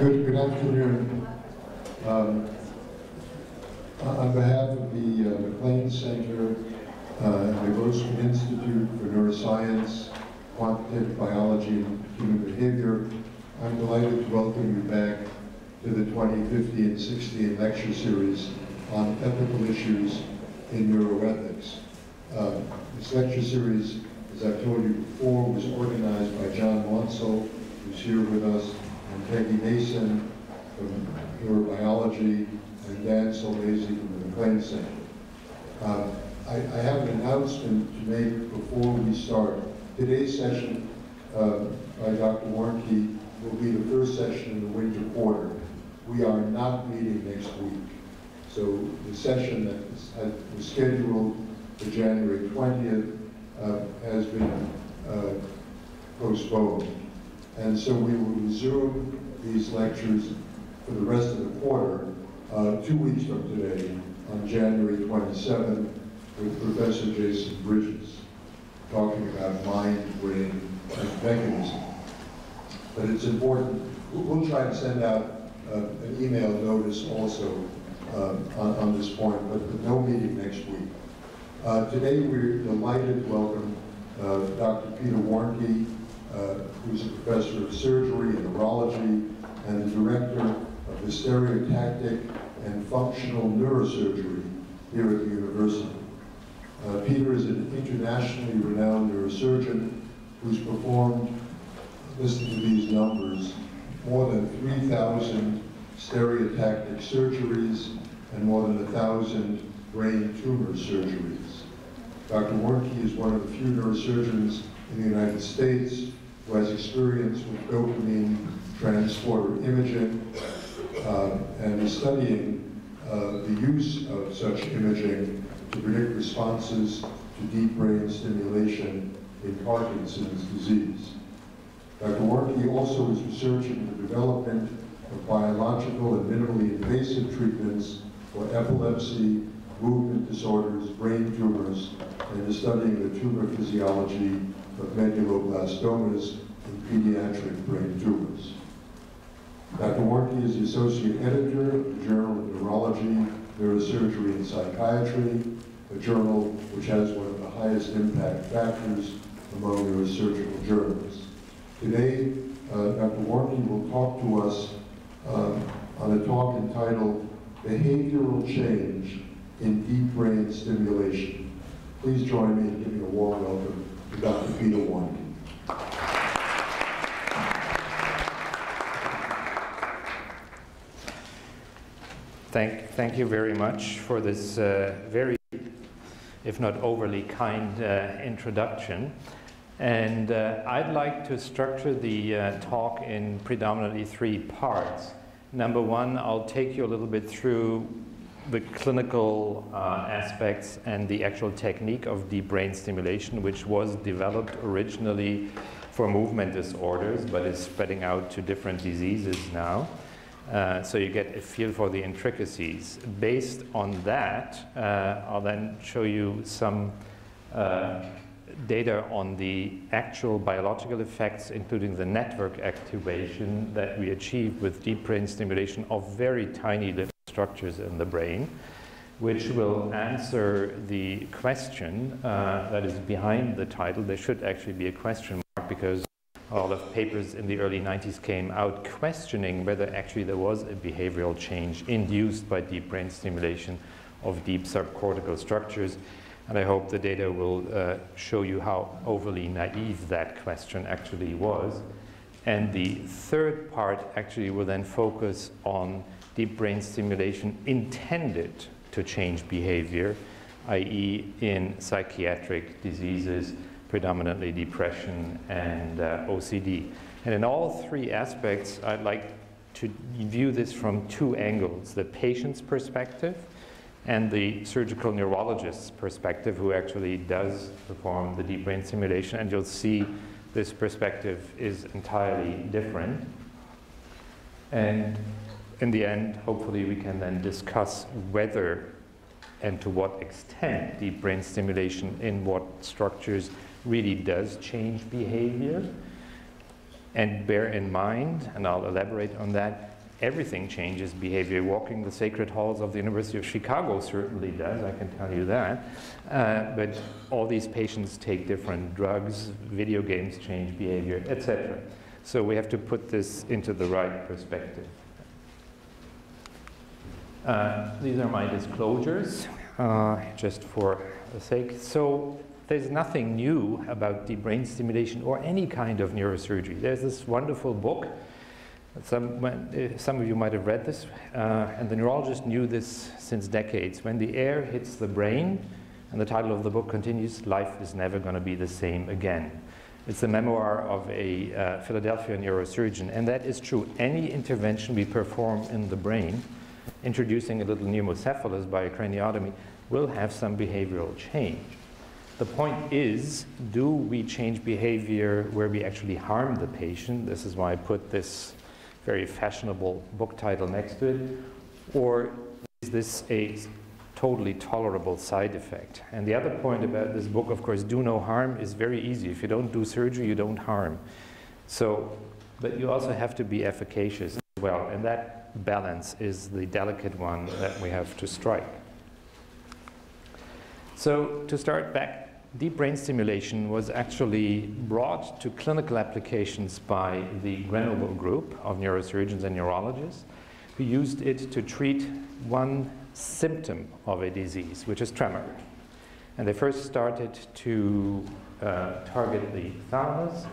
Good, good afternoon. Um, on behalf of the uh, MacLean Center uh, the Grossman Institute for Neuroscience, Quantitative Biology, and Human Behavior, I'm delighted to welcome you back to the 2015 and 16 lecture series on ethical issues in neuroethics. Uh, this lecture series, as I've told you before, was organized by John Maunsell, who's here with us, and Peggy Mason from neurobiology, and Dan Sulmasy from the MacLean Center. Uh, I, I, have an announcement to make before we start. Today's session uh, by Dr. Warnke will be the first session in the winter quarter. We are not meeting next week. So the session that was scheduled for January 20th uh, has been uh, postponed. And so we will resume these lectures for the rest of the quarter uh, two weeks from today on January 27th with Professor Jason Bridges talking about mind, brain, and mechanism. But it's important, we'll try to send out uh, an email notice also um, on, on, this point, but no meeting next week. Uh, today we're delighted to welcome uh, Dr. Peter Warnke, uh, who's a professor of surgery and neurology and the director of the stereotactic and functional neurosurgery here at the university. Uh, Peter is an internationally renowned neurosurgeon who's performed, listen to these numbers, more than 3,000 stereotactic surgeries and more than 1,000 brain tumor surgeries. Dr. Warnke is one of the few neurosurgeons in the United States who has experience with dopamine transporter imaging uh, and is studying uh, the use of such imaging to predict responses to deep brain stimulation in Parkinson's disease. Dr. Warnke also is researching the development of biological and minimally invasive treatments for epilepsy, movement disorders, brain tumors, and is studying the tumor physiology of medulloblastomas in pediatric brain tumors. Dr. Warnke is the associate editor of the Journal of Neurology, Neurosurgery, and Psychiatry, a journal which has one of the highest impact factors among neurosurgical journals. Today, uh, Dr. Warnke will talk to us um, on a talk entitled Behavioral Change in Deep Brain Stimulation. Please join me in giving a warm welcome to Dr. Peter Warnke. Thank, thank you very much for this uh, very, if not overly kind uh, introduction. And uh, I'd like to structure the uh, talk in predominantly three parts. Number one, I'll take you a little bit through the clinical uh, aspects and the actual technique of deep brain stimulation, which was developed originally for movement disorders, but is spreading out to different diseases now. Uh, so you get a feel for the intricacies. Based on that, uh, I'll then show you some uh, data on the actual biological effects, including the network activation that we achieve with deep brain stimulation of very tiny structures in the brain, which will answer the question uh, that is behind the title. There should actually be a question mark because a lot of papers in the early 90s came out questioning whether actually there was a behavioral change induced by deep brain stimulation of deep subcortical structures. And I hope the data will uh, show you how overly naive that question actually was. And the third part actually will then focus on deep brain stimulation intended to change behavior, i.e. in psychiatric diseases predominantly depression and uh, OCD. And in all three aspects, I'd like to view this from two angles, the patient's perspective and the surgical neurologist's perspective who actually does perform the deep brain stimulation. And you'll see this perspective is entirely different. And in the end, hopefully we can then discuss whether and to what extent deep brain stimulation in what structures really does change behavior. And bear in mind, and I'll elaborate on that, everything changes behavior. Walking the sacred halls of the University of Chicago certainly does, I can tell you that. Uh, but all these patients take different drugs, video games change behavior, etc. So we have to put this into the right perspective. Uh, these are my disclosures, uh, just for the sake. So there's nothing new about deep brain stimulation or any kind of neurosurgery. There's this wonderful book some, uh, some of you might have read this, uh, and the neurologist knew this since decades. When the air hits the brain, and the title of the book continues, Life is Never Going to Be the Same Again. It's a memoir of a uh, Philadelphia neurosurgeon, and that is true. Any intervention we perform in the brain, introducing a little pneumocephalus by a craniotomy, will have some behavioral change. The point is, do we change behavior where we actually harm the patient? This is why I put this very fashionable book title next to it, or is this a totally tolerable side effect? And the other point about this book, of course, do no harm is very easy. If you don't do surgery, you don't harm. So, but you also have to be efficacious as well, and that balance is the delicate one that we have to strike. So, to start back deep brain stimulation was actually brought to clinical applications by the Grenoble group of neurosurgeons and neurologists who used it to treat one symptom of a disease, which is tremor. And they first started to uh, target the thalamus,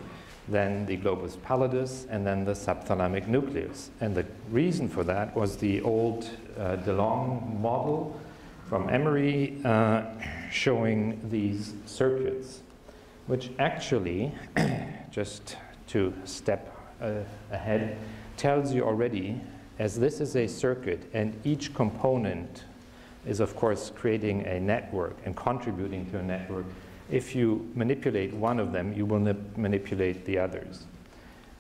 then the globus pallidus, and then the subthalamic nucleus. And the reason for that was the old uh, DeLong model from Emory uh, showing these circuits, which actually, just to step uh, ahead, tells you already, as this is a circuit and each component is of course creating a network and contributing to a network, if you manipulate one of them, you will manipulate the others.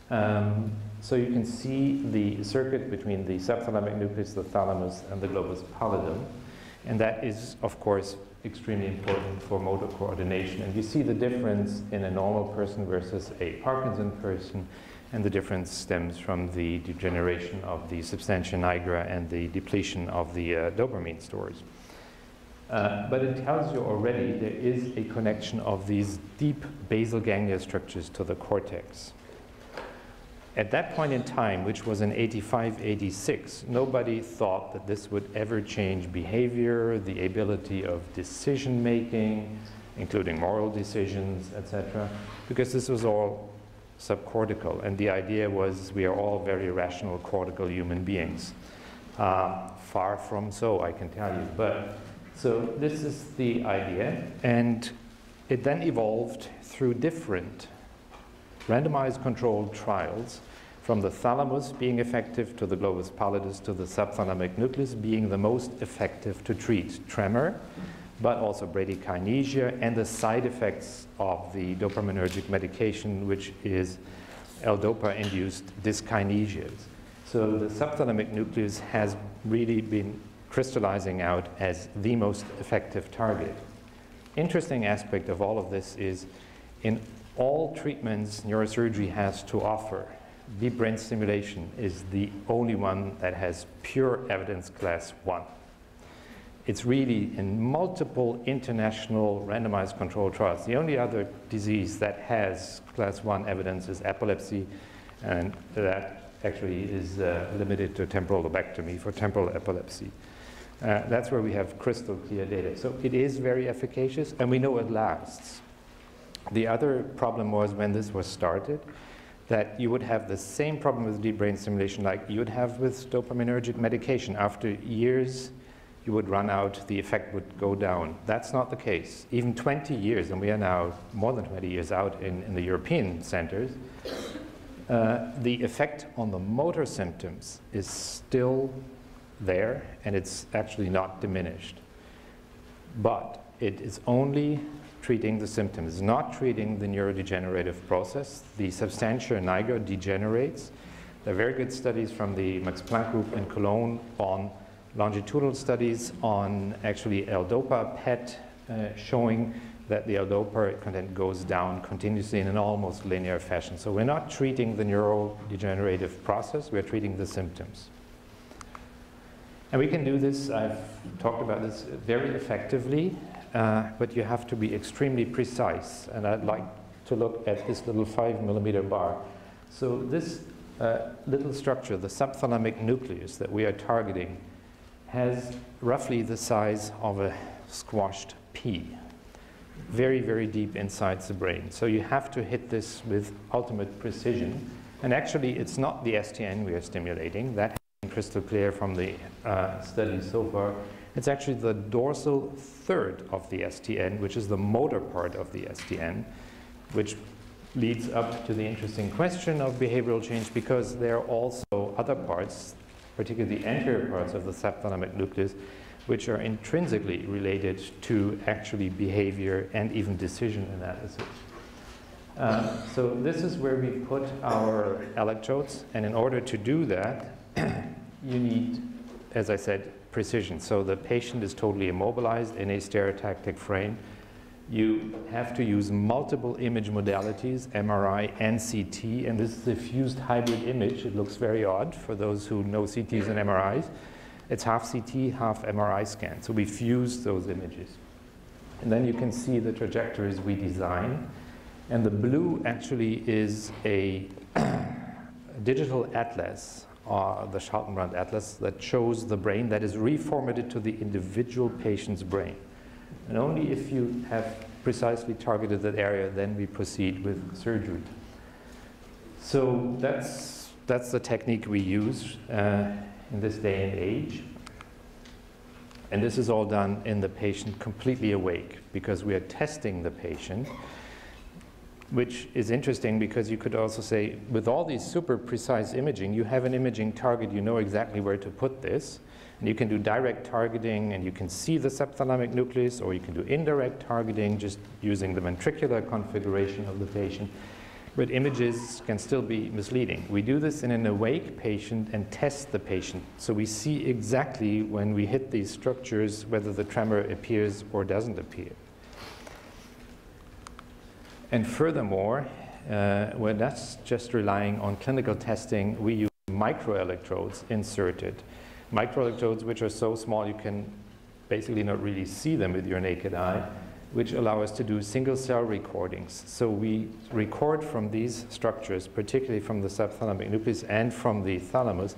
Um, so you can see the circuit between the subthalamic nucleus, the thalamus, and the globus pallidum. And that is, of course, extremely important for motor coordination. And you see the difference in a normal person versus a Parkinson person, and the difference stems from the degeneration of the substantia nigra and the depletion of the uh, dopamine stores. Uh, but it tells you already there is a connection of these deep basal ganglia structures to the cortex. At that point in time, which was in 85, 86, nobody thought that this would ever change behavior, the ability of decision making, including moral decisions, etc., because this was all subcortical. And the idea was we are all very rational cortical human beings. Uh, far from so, I can tell you. But so this is the idea, and it then evolved through different randomized controlled trials from the thalamus being effective to the globus pallidus to the subthalamic nucleus being the most effective to treat tremor, but also bradykinesia and the side effects of the dopaminergic medication, which is L-DOPA-induced dyskinesias. So the subthalamic nucleus has really been crystallizing out as the most effective target. Interesting aspect of all of this is in all treatments neurosurgery has to offer, deep brain stimulation is the only one that has pure evidence class 1. It's really in multiple international randomized controlled trials. The only other disease that has class 1 evidence is epilepsy, and that actually is uh, limited to temporal lobectomy for temporal epilepsy. Uh, that's where we have crystal clear data. So it is very efficacious, and we know it lasts. The other problem was when this was started, that you would have the same problem with deep brain stimulation like you would have with dopaminergic medication. After years, you would run out, the effect would go down. That's not the case. Even 20 years, and we are now more than 20 years out in, in the European centers, uh, the effect on the motor symptoms is still there, and it's actually not diminished. But it is only treating the symptoms, it's not treating the neurodegenerative process. The substantia nigra degenerates. There are very good studies from the Max Planck group in Cologne on longitudinal studies on actually L-DOPA PET uh, showing that the L-DOPA content goes down continuously in an almost linear fashion. So we're not treating the neurodegenerative process, we're treating the symptoms. And we can do this, I've talked about this very effectively, uh, but you have to be extremely precise. And I'd like to look at this little five millimeter bar. So this uh, little structure, the subthalamic nucleus that we are targeting, has roughly the size of a squashed pea. Very, very deep inside the brain. So you have to hit this with ultimate precision. And actually, it's not the STN we are stimulating. That has been crystal clear from the uh, studies so far. It's actually the dorsal third of the STN, which is the motor part of the STN, which leads up to the interesting question of behavioral change because there are also other parts, particularly the anterior parts of the subthalamic nucleus, which are intrinsically related to actually behavior and even decision analysis. Uh, so this is where we put our electrodes, and in order to do that, you need, as I said, precision. So the patient is totally immobilized in a stereotactic frame. You have to use multiple image modalities, MRI and CT, and this is a fused hybrid image. It looks very odd for those who know CTs and MRIs. It's half CT, half MRI scan. So we fuse those images. And then you can see the trajectories we design. And the blue actually is a digital atlas, uh, the Schaltenbrand atlas, that shows the brain that is reformatted to the individual patient's brain. And only if you have precisely targeted that area, then we proceed with surgery. So that's, that's the technique we use. Uh, in this day and age. And this is all done in the patient completely awake because we are testing the patient, which is interesting because you could also say, with all these super precise imaging, you have an imaging target, you know exactly where to put this. And you can do direct targeting and you can see the subthalamic nucleus, or you can do indirect targeting just using the ventricular configuration of the patient but images can still be misleading. We do this in an awake patient and test the patient. So we see exactly when we hit these structures whether the tremor appears or doesn't appear. And furthermore, uh, not just relying on clinical testing, we use microelectrodes inserted. Microelectrodes which are so small you can basically not really see them with your naked eye which allow us to do single cell recordings. So we record from these structures, particularly from the subthalamic nucleus and from the thalamus,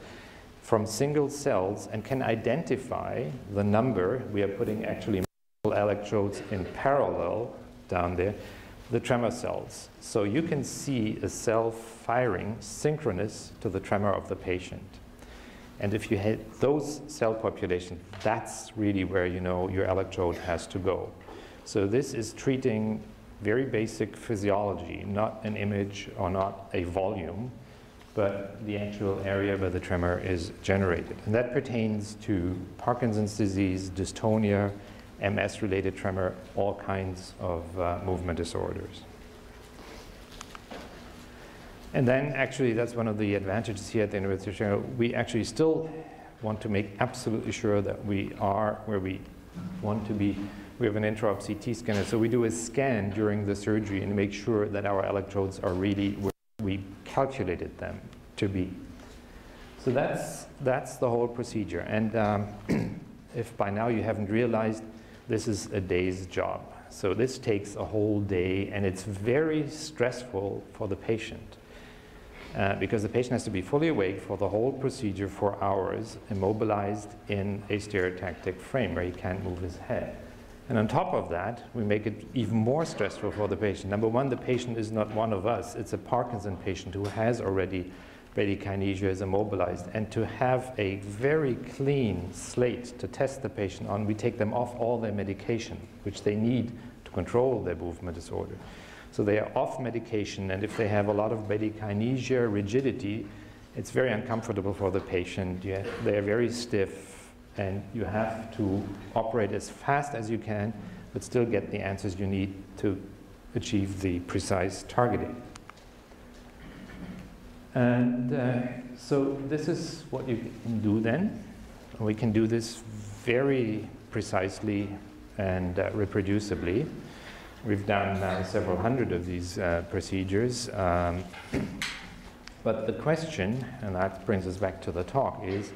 from single cells and can identify the number. We are putting actually electrodes in parallel down there, the tremor cells. So you can see a cell firing synchronous to the tremor of the patient. And if you hit those cell populations, that's really where you know your electrode has to go. So this is treating very basic physiology, not an image or not a volume, but the actual area where the tremor is generated. And that pertains to Parkinson's disease, dystonia, MS-related tremor, all kinds of uh, movement disorders. And then actually that's one of the advantages here at the University of Chicago. We actually still want to make absolutely sure that we are where we want to be we have an intraop CT scanner. So we do a scan during the surgery and make sure that our electrodes are really where we calculated them to be. So that's, that's the whole procedure. And um, if by now you haven't realized, this is a day's job. So this takes a whole day and it's very stressful for the patient. Uh, because the patient has to be fully awake for the whole procedure for hours, immobilized in a stereotactic frame where he can't move his head. And on top of that, we make it even more stressful for the patient. Number one, the patient is not one of us. It's a Parkinson patient who has already bradykinesia, is immobilized. And to have a very clean slate to test the patient on, we take them off all their medication, which they need to control their movement disorder. So they are off medication, and if they have a lot of bradykinesia, rigidity, it's very uncomfortable for the patient. They are very stiff, and you have to operate as fast as you can, but still get the answers you need to achieve the precise targeting. And uh, so this is what you can do then. We can do this very precisely and uh, reproducibly. We've done uh, several hundred of these uh, procedures. Um, but the question, and that brings us back to the talk, is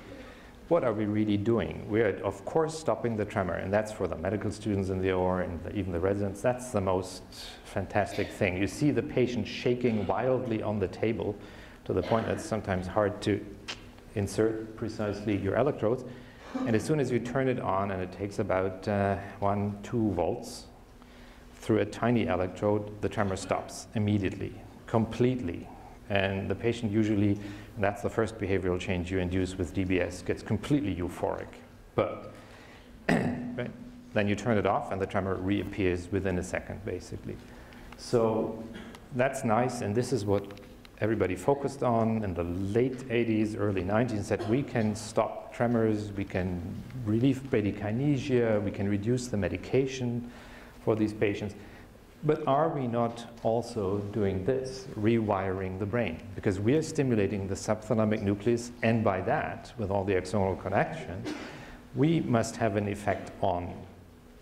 what are we really doing? We're, of course, stopping the tremor, and that's for the medical students in the OR and the, even the residents. That's the most fantastic thing. You see the patient shaking wildly on the table to the point that it's sometimes hard to insert precisely your electrodes. And as soon as you turn it on, and it takes about uh, one, two volts, through a tiny electrode, the tremor stops immediately, completely. And the patient usually, that's the first behavioral change you induce with DBS, gets completely euphoric. But right, then you turn it off and the tremor reappears within a second, basically. So that's nice, and this is what everybody focused on in the late 80s, early 90s, that we can stop tremors, we can relieve bradykinesia, we can reduce the medication for these patients. But are we not also doing this, rewiring the brain? Because we are stimulating the subthalamic nucleus, and by that, with all the axonal connections, we must have an effect on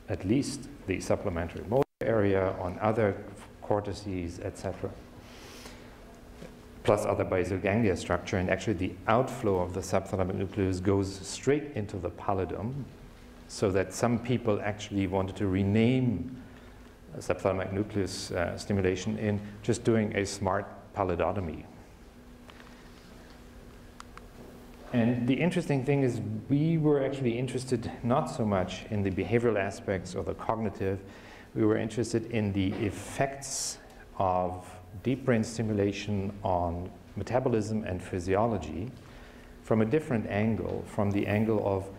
at least the supplementary motor area, on other cortices, etc. Plus other basal ganglia structure, and actually the outflow of the subthalamic nucleus goes straight into the pallidum, so that some people actually wanted to rename subthalamic nucleus uh, stimulation in just doing a smart pallidotomy. And the interesting thing is, we were actually interested not so much in the behavioral aspects or the cognitive, we were interested in the effects of deep brain stimulation on metabolism and physiology from a different angle, from the angle of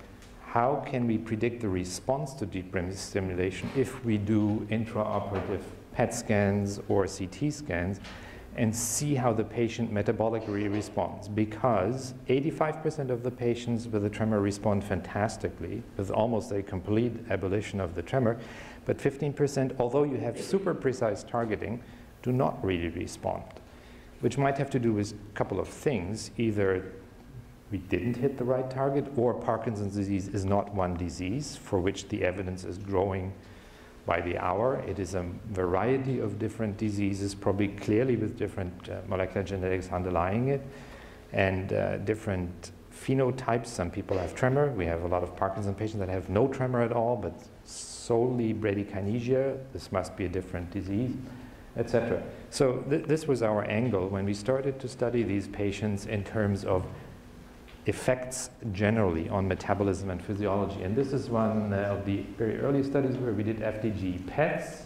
how can we predict the response to deep brain stimulation if we do intraoperative PET scans or CT scans and see how the patient metabolically responds? Because 85% of the patients with a tremor respond fantastically with almost a complete abolition of the tremor, but 15%, although you have super precise targeting, do not really respond, which might have to do with a couple of things, either we didn't hit the right target, or Parkinson's disease is not one disease for which the evidence is growing by the hour. It is a variety of different diseases, probably clearly with different uh, molecular genetics underlying it, and uh, different phenotypes. Some people have tremor. We have a lot of Parkinson patients that have no tremor at all, but solely bradykinesia. This must be a different disease, etc. So th this was our angle when we started to study these patients in terms of effects generally on metabolism and physiology. And this is one of the very early studies where we did FDG PETs.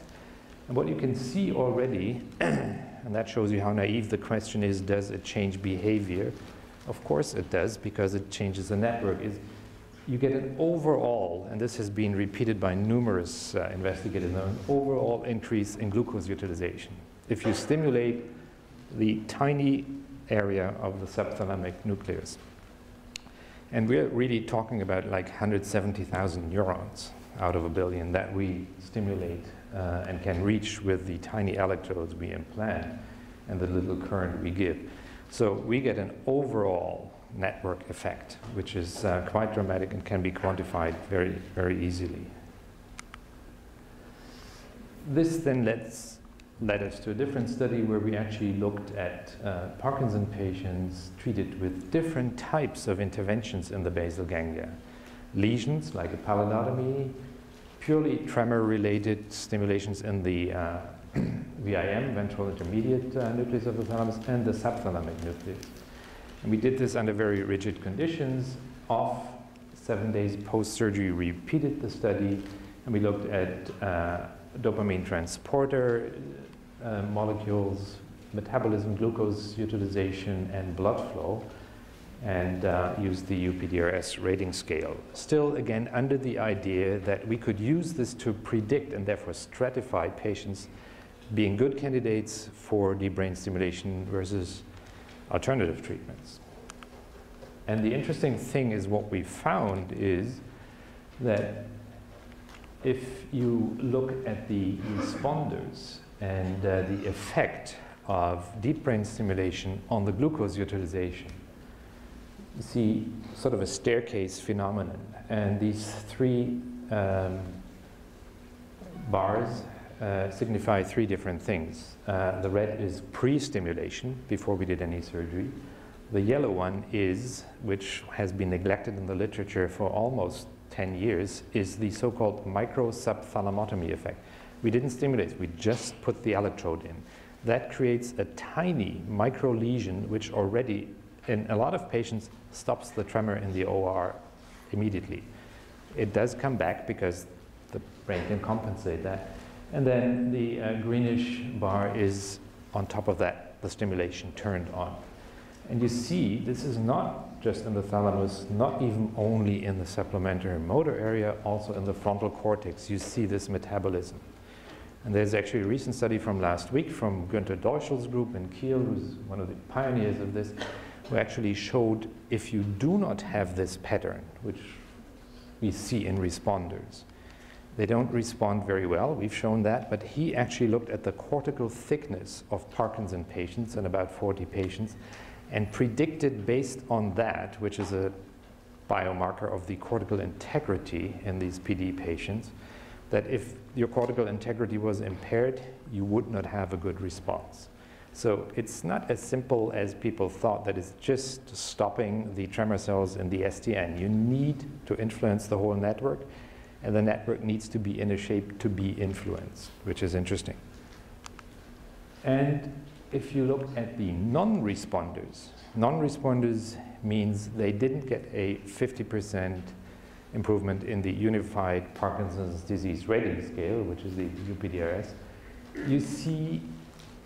And what you can see already, and that shows you how naive the question is, does it change behavior? Of course it does, because it changes the network. Is you get an overall, and this has been repeated by numerous uh, investigators, an overall increase in glucose utilization. If you stimulate the tiny area of the subthalamic nucleus. And we're really talking about like 170,000 neurons out of a billion that we stimulate uh, and can reach with the tiny electrodes we implant and the little current we give. So we get an overall network effect, which is uh, quite dramatic and can be quantified very, very easily. This then lets led us to a different study where we actually looked at uh, Parkinson patients treated with different types of interventions in the basal ganglia. Lesions like a pallidotomy, purely tremor-related stimulations in the uh, VIM, ventral intermediate uh, nucleus of the thalamus, and the subthalamic nucleus. And we did this under very rigid conditions. Off seven days post-surgery, repeated the study, and we looked at uh, dopamine transporter uh, molecules, metabolism, glucose utilization, and blood flow, and uh, use the UPDRS rating scale. Still, again, under the idea that we could use this to predict and therefore stratify patients being good candidates for deep brain stimulation versus alternative treatments. And the interesting thing is what we found is that if you look at the responders and uh, the effect of deep brain stimulation on the glucose utilization. You see sort of a staircase phenomenon. And these three um, bars uh, signify three different things. Uh, the red is pre-stimulation, before we did any surgery. The yellow one is, which has been neglected in the literature for almost 10 years, is the so-called microsubthalamotomy effect. We didn't stimulate, we just put the electrode in. That creates a tiny micro lesion, which already, in a lot of patients, stops the tremor in the OR immediately. It does come back because the brain can compensate that. And then the uh, greenish bar is on top of that, the stimulation turned on. And you see, this is not just in the thalamus, not even only in the supplementary motor area, also in the frontal cortex. You see this metabolism. And there's actually a recent study from last week from Günther Deuschl's group in Kiel, who's one of the pioneers of this, who actually showed if you do not have this pattern, which we see in responders, they don't respond very well. We've shown that. But he actually looked at the cortical thickness of Parkinson patients in about 40 patients and predicted based on that, which is a biomarker of the cortical integrity in these PD patients, that if your cortical integrity was impaired, you would not have a good response. So it's not as simple as people thought that it's just stopping the tremor cells in the STN. You need to influence the whole network, and the network needs to be in a shape to be influenced, which is interesting. And if you look at the non-responders, non-responders means they didn't get a 50% improvement in the Unified Parkinson's Disease Rating Scale, which is the UPDRS. You see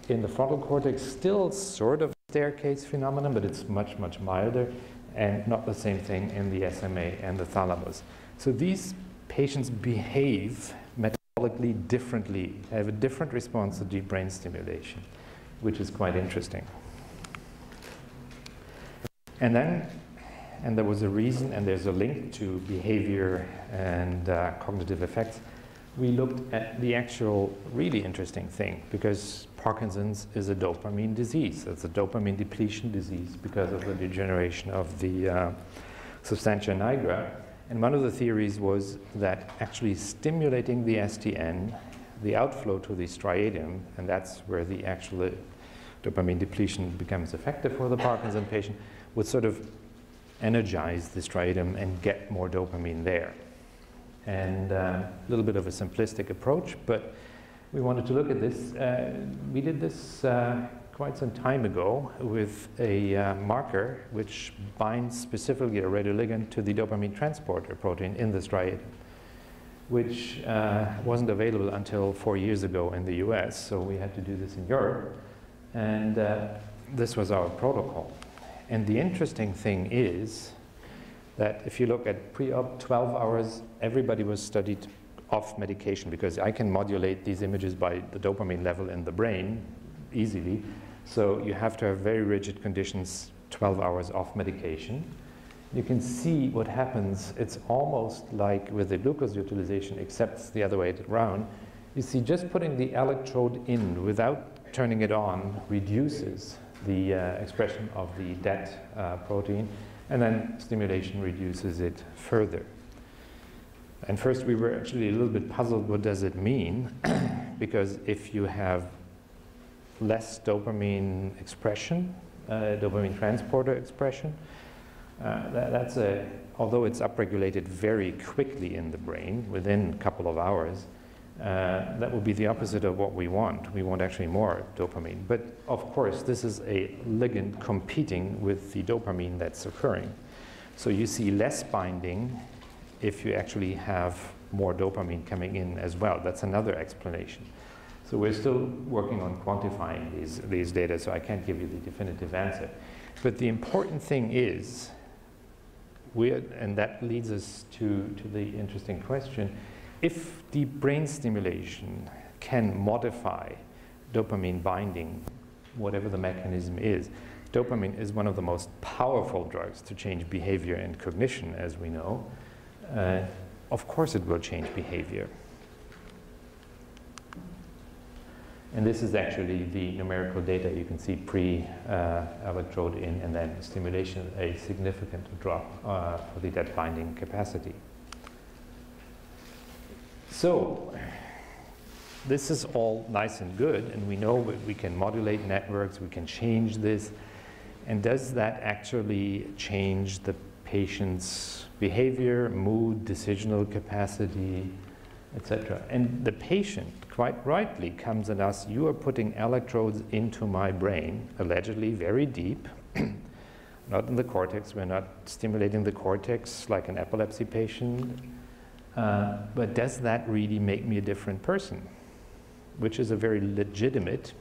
in the frontal cortex still sort of staircase phenomenon, but it's much, much milder, and not the same thing in the SMA and the thalamus. So these patients behave metabolically differently, have a different response to deep brain stimulation which is quite interesting. And then, and there was a reason, and there's a link to behavior and uh, cognitive effects. We looked at the actual really interesting thing because Parkinson's is a dopamine disease. It's a dopamine depletion disease because of the degeneration of the uh, substantia nigra. And one of the theories was that actually stimulating the STN, the outflow to the striatum, and that's where the actual dopamine depletion becomes effective for the Parkinson patient, would sort of energize the striatum and get more dopamine there. And uh, a little bit of a simplistic approach, but we wanted to look at this. Uh, we did this uh, quite some time ago with a uh, marker which binds specifically a radioligand to the dopamine transporter protein in the striatum, which uh, wasn't available until four years ago in the US, so we had to do this in Europe. And uh, this was our protocol. And the interesting thing is that if you look at pre-op 12 hours, everybody was studied off medication because I can modulate these images by the dopamine level in the brain easily. So you have to have very rigid conditions 12 hours off medication. You can see what happens. It's almost like with the glucose utilization, except the other way around. You see, just putting the electrode in without turning it on reduces the uh, expression of the DET uh, protein, and then stimulation reduces it further. And first, we were actually a little bit puzzled what does it mean? because if you have less dopamine expression, uh, dopamine transporter expression, uh, that, that's a, although it's upregulated very quickly in the brain within a couple of hours, uh, that would be the opposite of what we want. We want actually more dopamine. But of course, this is a ligand competing with the dopamine that's occurring. So you see less binding if you actually have more dopamine coming in as well. That's another explanation. So we're still working on quantifying these, these data, so I can't give you the definitive answer. But the important thing is, we and that leads us to, to the interesting question, if deep brain stimulation can modify dopamine binding, whatever the mechanism is, dopamine is one of the most powerful drugs to change behavior and cognition, as we know. Uh, of course, it will change behavior. And this is actually the numerical data. You can see pre-electrode uh, in and then stimulation, a significant drop uh, for the DET binding capacity. So, this is all nice and good, and we know that we can modulate networks, we can change this. And does that actually change the patient's behavior, mood, decisional capacity, etc.? And the patient, quite rightly, comes and asks, You are putting electrodes into my brain, allegedly very deep, not in the cortex. We're not stimulating the cortex like an epilepsy patient. Uh, but does that really make me a different person? which is a very legitimate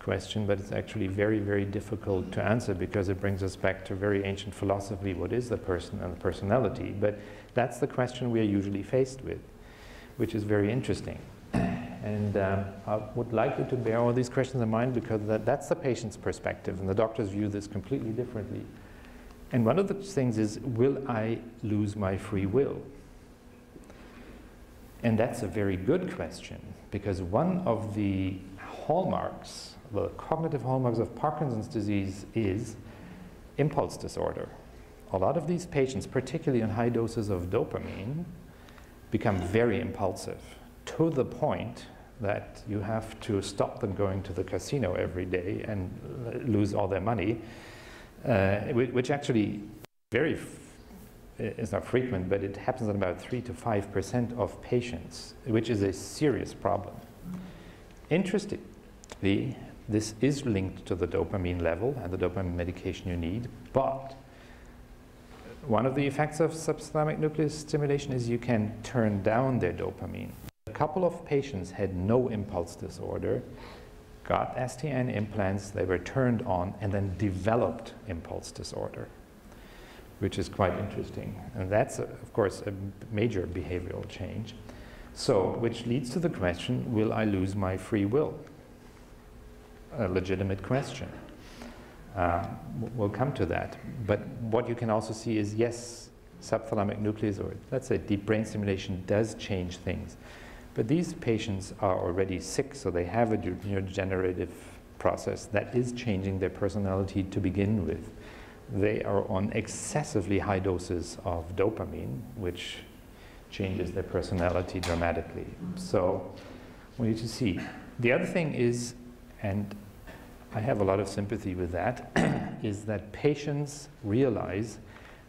question, but it's actually very, very difficult to answer because it brings us back to very ancient philosophy what is the person and the personality? But that's the question we are usually faced with, which is very interesting. And um, I would like you to bear all these questions in mind because that, that's the patient's perspective, and the doctors view this completely differently. And one of the things is will I lose my free will? And that's a very good question because one of the hallmarks, the cognitive hallmarks of Parkinson's disease is impulse disorder. A lot of these patients, particularly on high doses of dopamine, become very impulsive to the point that you have to stop them going to the casino every day and lose all their money, uh, which actually very is not frequent, but it happens in about 3 to 5% of patients, which is a serious problem. Interestingly, this is linked to the dopamine level and the dopamine medication you need, but one of the effects of subthalamic nucleus stimulation is you can turn down their dopamine. A couple of patients had no impulse disorder, got STN implants, they were turned on, and then developed impulse disorder which is quite interesting. And that's, of course, a major behavioral change. So, which leads to the question will I lose my free will? A legitimate question. Uh, we'll come to that. But what you can also see is yes, subthalamic nucleus, or let's say deep brain stimulation, does change things. But these patients are already sick, so they have a neurodegenerative process that is changing their personality to begin with they are on excessively high doses of dopamine, which changes their personality dramatically. So we need to see. The other thing is, and I have a lot of sympathy with that, is that patients realize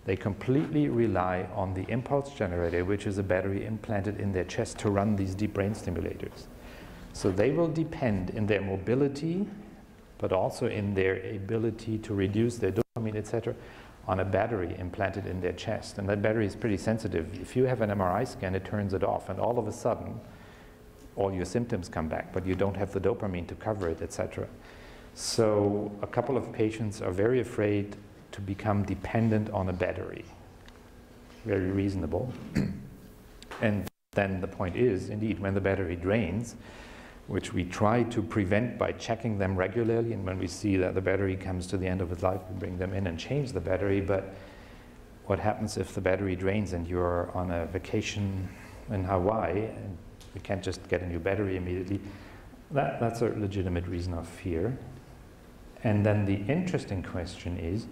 they completely rely on the impulse generator, which is a battery implanted in their chest to run these deep brain stimulators. So they will depend in their mobility, but also in their ability to reduce their dopamine, etc., on a battery implanted in their chest. And that battery is pretty sensitive. If you have an MRI scan, it turns it off, and all of a sudden, all your symptoms come back, but you don't have the dopamine to cover it, etc. So a couple of patients are very afraid to become dependent on a battery. Very reasonable. and then the point is, indeed, when the battery drains, which we try to prevent by checking them regularly. And when we see that the battery comes to the end of its life, we bring them in and change the battery. But what happens if the battery drains and you're on a vacation in Hawaii and you can't just get a new battery immediately? That, that's a legitimate reason of fear. And then the interesting question is,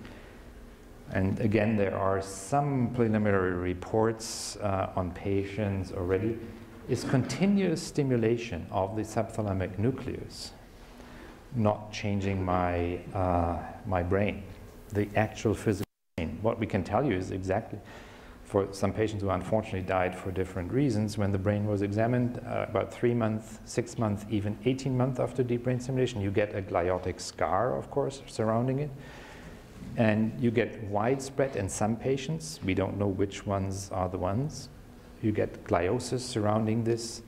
and again, there are some preliminary reports uh, on patients already is continuous stimulation of the subthalamic nucleus, not changing my, uh, my brain, the actual physical brain. What we can tell you is exactly for some patients who unfortunately died for different reasons, when the brain was examined uh, about three months, six months, even 18 months after deep brain stimulation, you get a gliotic scar, of course, surrounding it. And you get widespread in some patients. We don't know which ones are the ones you get gliosis surrounding this,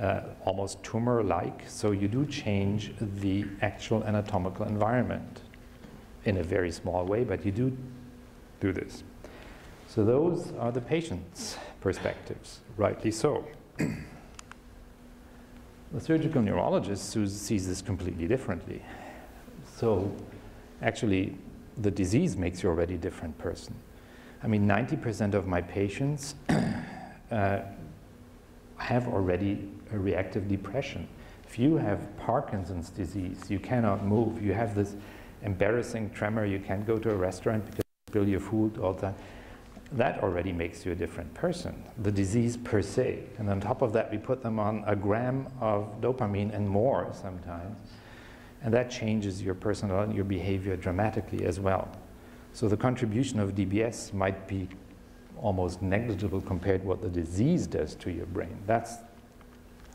uh, almost tumor-like, so you do change the actual anatomical environment in a very small way, but you do do this. So those are the patient's perspectives, rightly so. the surgical neurologist sees this completely differently. So actually, the disease makes you already a different person. I mean, 90% of my patients uh, have already a reactive depression. If you have Parkinson's disease, you cannot move, you have this embarrassing tremor, you can't go to a restaurant because you spill your food all the time. That already makes you a different person, the disease per se. And on top of that, we put them on a gram of dopamine and more sometimes. And that changes your personality, your behavior dramatically as well. So the contribution of DBS might be almost negligible compared to what the disease does to your brain. That's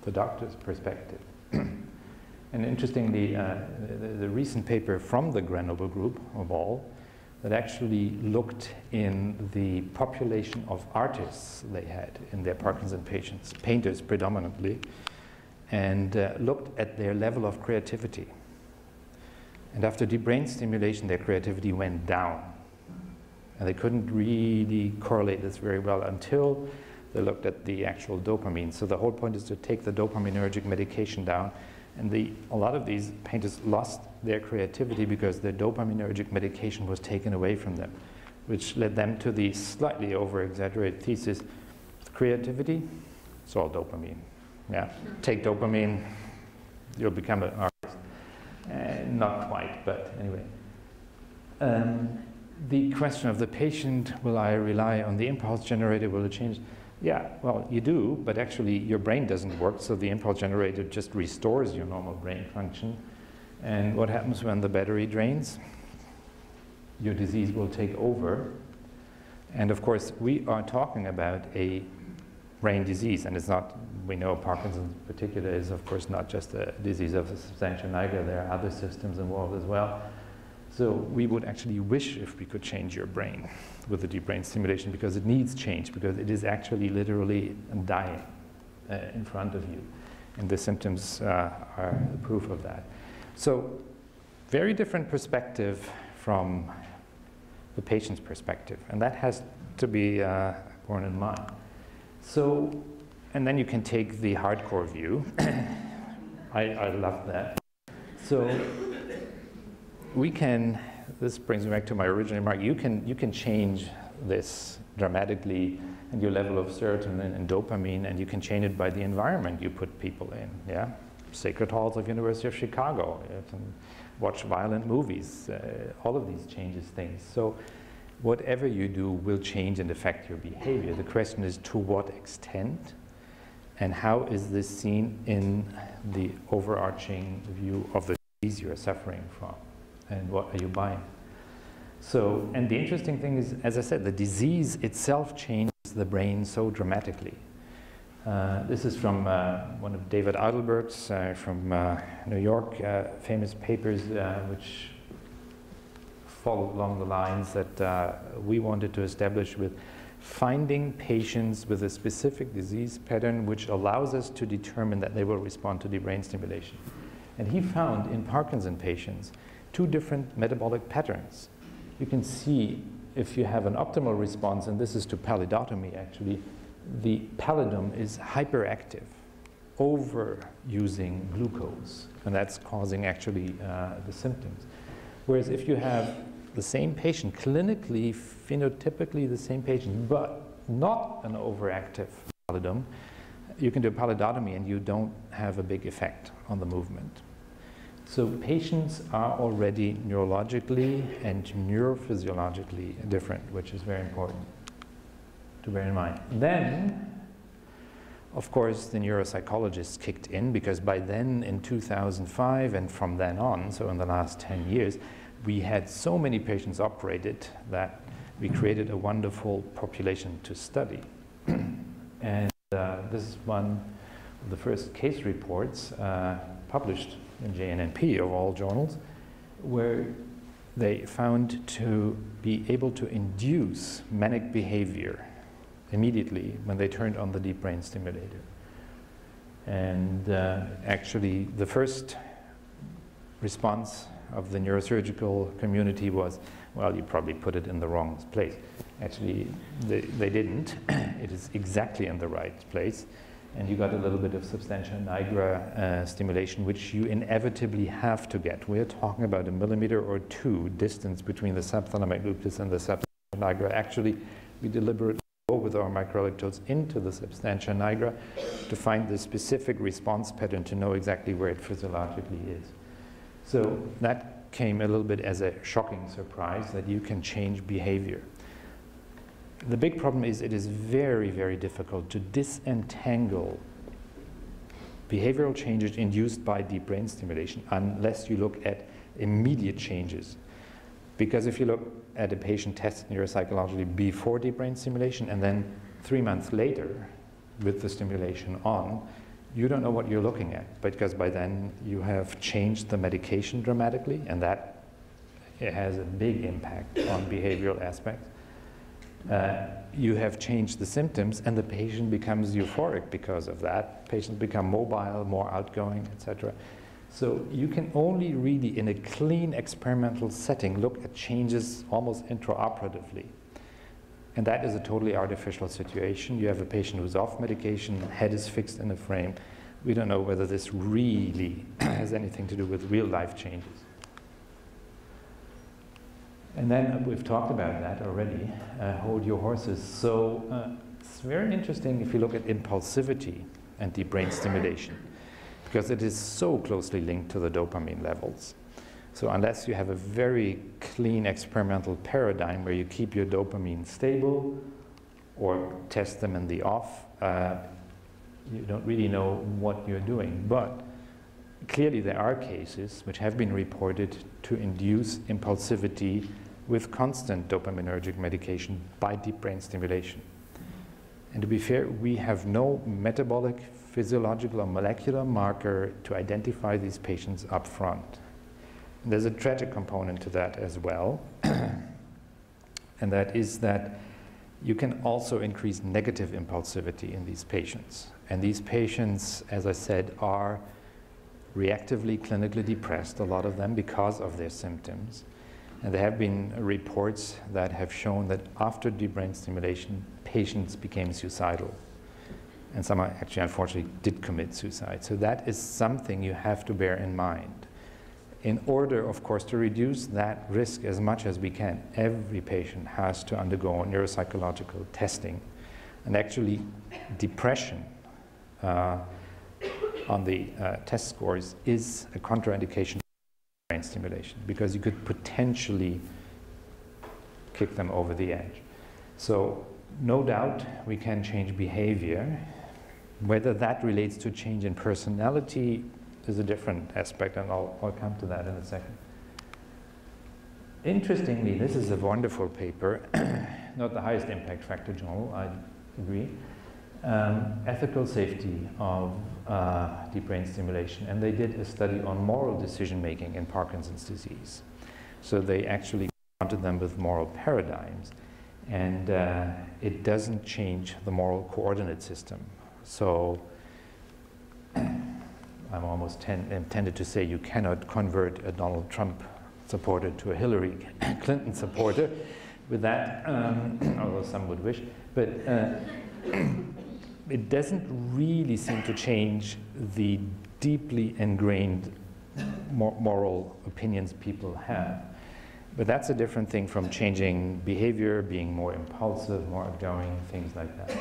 the doctor's perspective. and interestingly, uh, the, the, recent paper from the Grenoble group of all that actually looked in the population of artists they had in their Parkinson patients, painters predominantly, and uh, looked at their level of creativity. And after deep brain stimulation, their creativity went down. And they couldn't really correlate this very well until they looked at the actual dopamine. So the whole point is to take the dopaminergic medication down. And the, a lot of these painters lost their creativity because the dopaminergic medication was taken away from them, which led them to the slightly over exaggerated thesis creativity, it's all dopamine. Yeah, take dopamine, you'll become an artist. Uh, not quite, but anyway. Um, the question of the patient, will I rely on the impulse generator, will it change? Yeah, well, you do, but actually your brain doesn't work, so the impulse generator just restores your normal brain function. And what happens when the battery drains? Your disease will take over. And of course, we are talking about a brain disease, and it's not, we know Parkinson's in particular is, of course, not just a disease of the substantia nigra, there are other systems involved as well. So we would actually wish if we could change your brain with the deep brain stimulation because it needs change, because it is actually literally dying uh, in front of you. And the symptoms uh, are proof of that. So, very different perspective from the patient's perspective, and that has to be uh, borne in mind. So, and then you can take the hardcore view. I, I love that. So, we can, this brings me back to my original remark, you can, you can change this dramatically and your level of serotonin and dopamine, and you can change it by the environment you put people in, yeah? Sacred Halls of University of Chicago, watch violent movies, uh, all of these changes things. So whatever you do will change and affect your behavior. The question is to what extent, and how is this seen in the overarching view of the disease you're suffering from? And what are you buying? So, and the interesting thing is, as I said, the disease itself changes the brain so dramatically. Uh, this is from uh, one of David Eidelberg's uh, from uh, New York uh, famous papers, uh, which follow along the lines that we wanted to establish with finding patients with a specific disease pattern which allows us to determine that they will respond to the brain stimulation. And he found in Parkinson patients two different metabolic patterns. You can see if you have an optimal response, and this is to pallidotomy actually, the pallidum is hyperactive, over using glucose, and that's causing actually uh, the symptoms. Whereas if you have the same patient, clinically, phenotypically the same patient, but not an overactive pallidum, you can do a pallidotomy and you don't have a big effect on the movement. So patients are already neurologically and neurophysiologically different, which is very important to bear in mind. Then, of course, the neuropsychologists kicked in because by then, in 2005, and from then on, so in the last 10 years, we had so many patients operated that we created a wonderful population to study. and uh, this is one of the first case reports uh, published in JNNP of all journals, where they found to be able to induce manic behavior immediately when they turned on the deep brain stimulator. And uh, actually, the first response of the neurosurgical community was, well, you probably put it in the wrong place. Actually, they, they didn't. it is exactly in the right place and you got a little bit of substantia nigra uh, stimulation, which you inevitably have to get. We're talking about a millimeter or two distance between the subthalamic nucleus and the substantia nigra. Actually, we deliberately go with our microelectrodes into the substantia nigra to find the specific response pattern to know exactly where it physiologically is. So that came a little bit as a shocking surprise that you can change behavior. The big problem is it is very, very difficult to disentangle behavioral changes induced by deep brain stimulation unless you look at immediate changes. Because if you look at a patient tested neuropsychologically before deep brain stimulation and then three months later with the stimulation on, you don't know what you're looking at because by then you have changed the medication dramatically and that has a big impact on behavioral aspects. Uh, you have changed the symptoms and the patient becomes euphoric because of that. Patients become mobile, more outgoing, etc. So you can only really, in a clean experimental setting, look at changes almost intraoperatively. And that is a totally artificial situation. You have a patient who's off medication, head is fixed in a frame. We don't know whether this really has anything to do with real life changes. And then we've talked about that already, uh, hold your horses. So uh, it's very interesting if you look at impulsivity and deep brain stimulation, because it is so closely linked to the dopamine levels. So unless you have a very clean experimental paradigm where you keep your dopamine stable or test them in the off, uh, you don't really know what you're doing. But clearly there are cases which have been reported to induce impulsivity with constant dopaminergic medication by deep brain stimulation. And to be fair, we have no metabolic, physiological, or molecular marker to identify these patients up front. And there's a tragic component to that as well, and that is that you can also increase negative impulsivity in these patients. And these patients, as I said, are reactively clinically depressed, a lot of them because of their symptoms. And there have been reports that have shown that after deep brain stimulation, patients became suicidal. And some actually, unfortunately, did commit suicide. So that is something you have to bear in mind. In order, of course, to reduce that risk as much as we can, every patient has to undergo neuropsychological testing. And actually, depression uh, on the uh, test scores is a contraindication stimulation because you could potentially kick them over the edge. So, no doubt we can change behavior. Whether that relates to change in personality is a different aspect, and I'll, I'll come to that in a second. Interestingly, this is a wonderful paper, not the highest impact factor journal, I agree. Um, ethical safety of uh, deep brain stimulation, and they did a study on moral decision making in Parkinson's disease. So they actually confronted them with moral paradigms, and uh, it doesn't change the moral coordinate system. So I'm almost ten, tempted to say you cannot convert a Donald Trump supporter to a Hillary Clinton supporter with that, um, although some would wish. But uh, it doesn't really seem to change the deeply ingrained moral opinions people have. But that's a different thing from changing behavior, being more impulsive, more outgoing, things like that.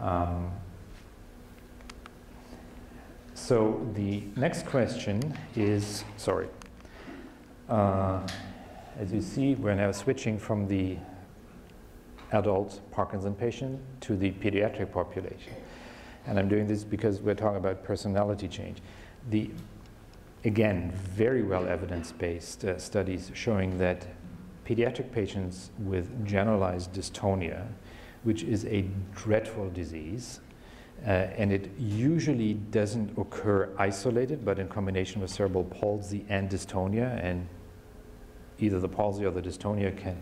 Um, so the next question is sorry. Uh, as you see, we're now switching from the adult Parkinson patient to the pediatric population. And I'm doing this because we're talking about personality change. The, again, very well evidence-based uh, studies showing that pediatric patients with generalized dystonia, which is a dreadful disease, uh, and it usually doesn't occur isolated, but in combination with cerebral palsy and dystonia, and either the palsy or the dystonia can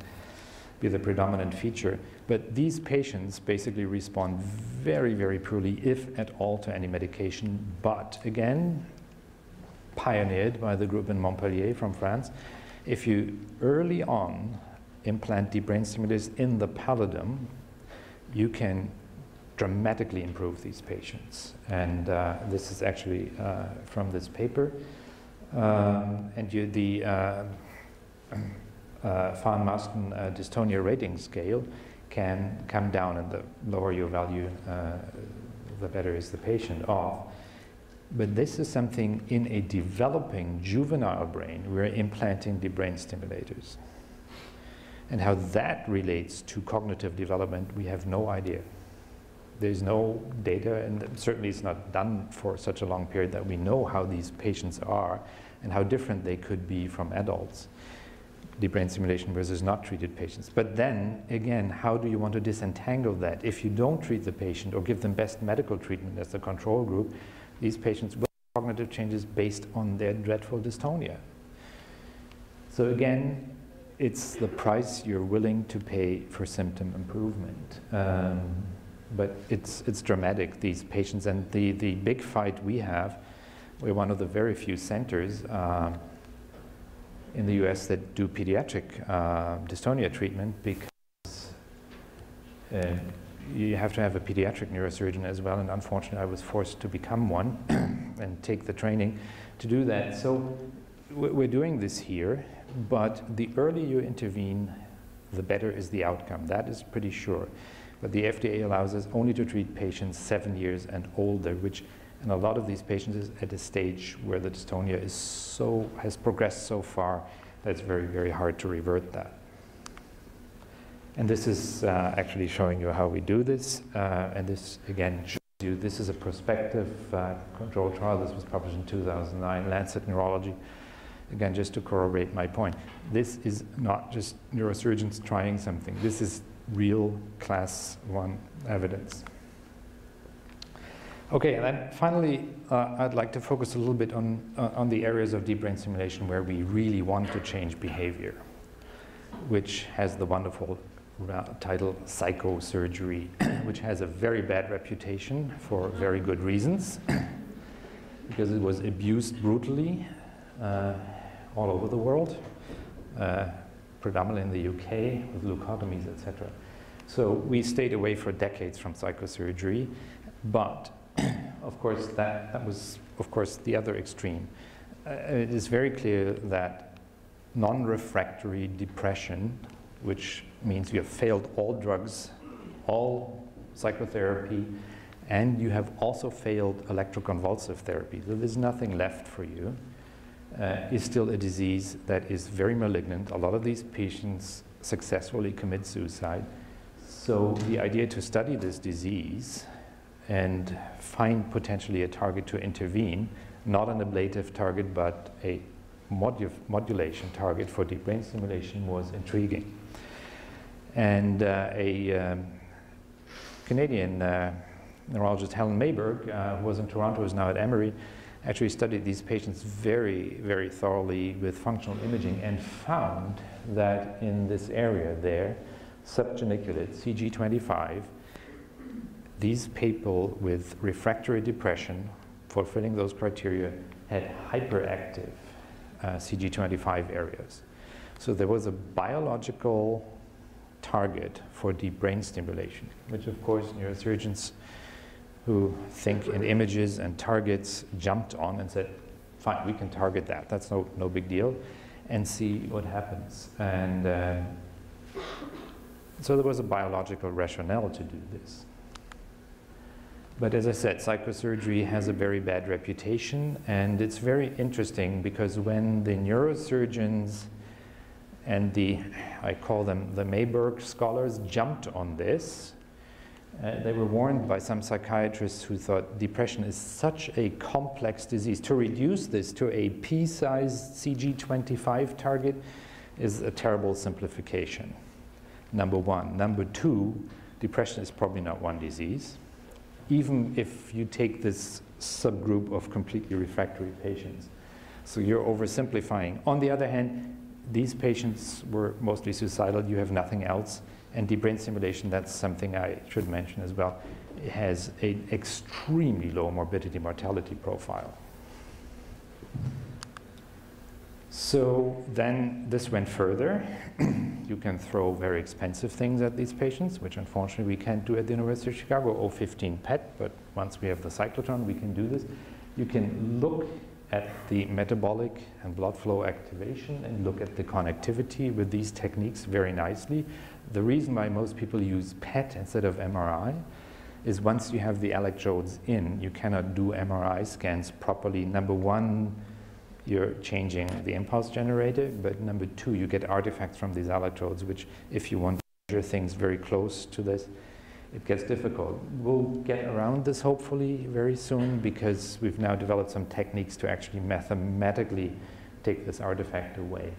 be the predominant feature. But these patients basically respond very, very poorly, if at all, to any medication. But again, pioneered by the group in Montpellier from France, if you early on implant deep brain stimulators in the pallidum, you can dramatically improve these patients. And uh, this is actually uh, from this paper. Um, and you, the uh, uh, Fahn-Marsden uh, dystonia rating scale can come down, and the lower your value, uh, the better is the patient off. But this is something in a developing juvenile brain, we're implanting the brain stimulators. And how that relates to cognitive development, we have no idea. There's no data, and certainly it's not done for such a long period that we know how these patients are and how different they could be from adults deep brain stimulation versus not treated patients. But then, again, how do you want to disentangle that? If you don't treat the patient or give them best medical treatment as the control group, these patients will have cognitive changes based on their dreadful dystonia. So again, it's the price you're willing to pay for symptom improvement. Um, but it's, it's dramatic, these patients. And the, the big fight we have, we're one of the very few centers uh, in the US that do pediatric uh, dystonia treatment because uh, you have to have a pediatric neurosurgeon as well. And unfortunately, I was forced to become one and take the training to do that. So we're doing this here, but the earlier you intervene, the better is the outcome. That is pretty sure. But the FDA allows us only to treat patients seven years and older, which and a lot of these patients is at a stage where the dystonia is so, has progressed so far that it's very, very hard to revert that. And this is uh, actually showing you how we do this. Uh, and this, again, shows you this is a prospective uh, control trial. This was published in 2009, Lancet Neurology. Again, just to corroborate my point, this is not just neurosurgeons trying something. This is real class one evidence. Okay, and then finally, uh, I'd like to focus a little bit on, uh, on the areas of deep brain stimulation where we really want to change behavior, which has the wonderful title psychosurgery, which has a very bad reputation for very good reasons, because it was abused brutally uh, all over the world, uh, predominantly in the UK with leucotomies, etc. So we stayed away for decades from psychosurgery, but of course, that, that was, of course, the other extreme. Uh, it is very clear that non-refractory depression, which means you have failed all drugs, all psychotherapy, and you have also failed electroconvulsive therapy, so there's nothing left for you, uh, is still a disease that is very malignant. A lot of these patients successfully commit suicide. So the idea to study this disease and find potentially a target to intervene, not an ablative target, but a modu modulation target for deep brain stimulation was intriguing. And uh, a um, Canadian uh, neurologist, Helen Mayberg, uh, who was in Toronto, is now at Emory, actually studied these patients very, very thoroughly with functional imaging and found that in this area there, subgeniculate CG25 these people with refractory depression, fulfilling those criteria, had hyperactive uh, CG25 areas. So there was a biological target for deep brain stimulation, which of course neurosurgeons who think in images and targets jumped on and said, fine, we can target that. That's no, no big deal. And see what happens. And uh, so there was a biological rationale to do this. But as I said, psychosurgery has a very bad reputation, and it's very interesting because when the neurosurgeons and the, I call them the Mayberg scholars, jumped on this, uh, they were warned by some psychiatrists who thought depression is such a complex disease. To reduce this to a pea-sized CG25 target is a terrible simplification, number one. Number two, depression is probably not one disease even if you take this subgroup of completely refractory patients. So you're oversimplifying. On the other hand, these patients were mostly suicidal, you have nothing else, and deep brain stimulation, that's something I should mention as well, it has an extremely low morbidity mortality profile. So then this went further. you can throw very expensive things at these patients, which unfortunately we can't do at the University of Chicago, 015 PET, but once we have the cyclotron, we can do this. You can look at the metabolic and blood flow activation and look at the connectivity with these techniques very nicely. The reason why most people use PET instead of MRI is once you have the electrodes in, you cannot do MRI scans properly. Number one, you're changing the impulse generator, but number two, you get artifacts from these electrodes, which if you want to measure things very close to this, it gets difficult. We'll get around this hopefully very soon because we've now developed some techniques to actually mathematically take this artifact away.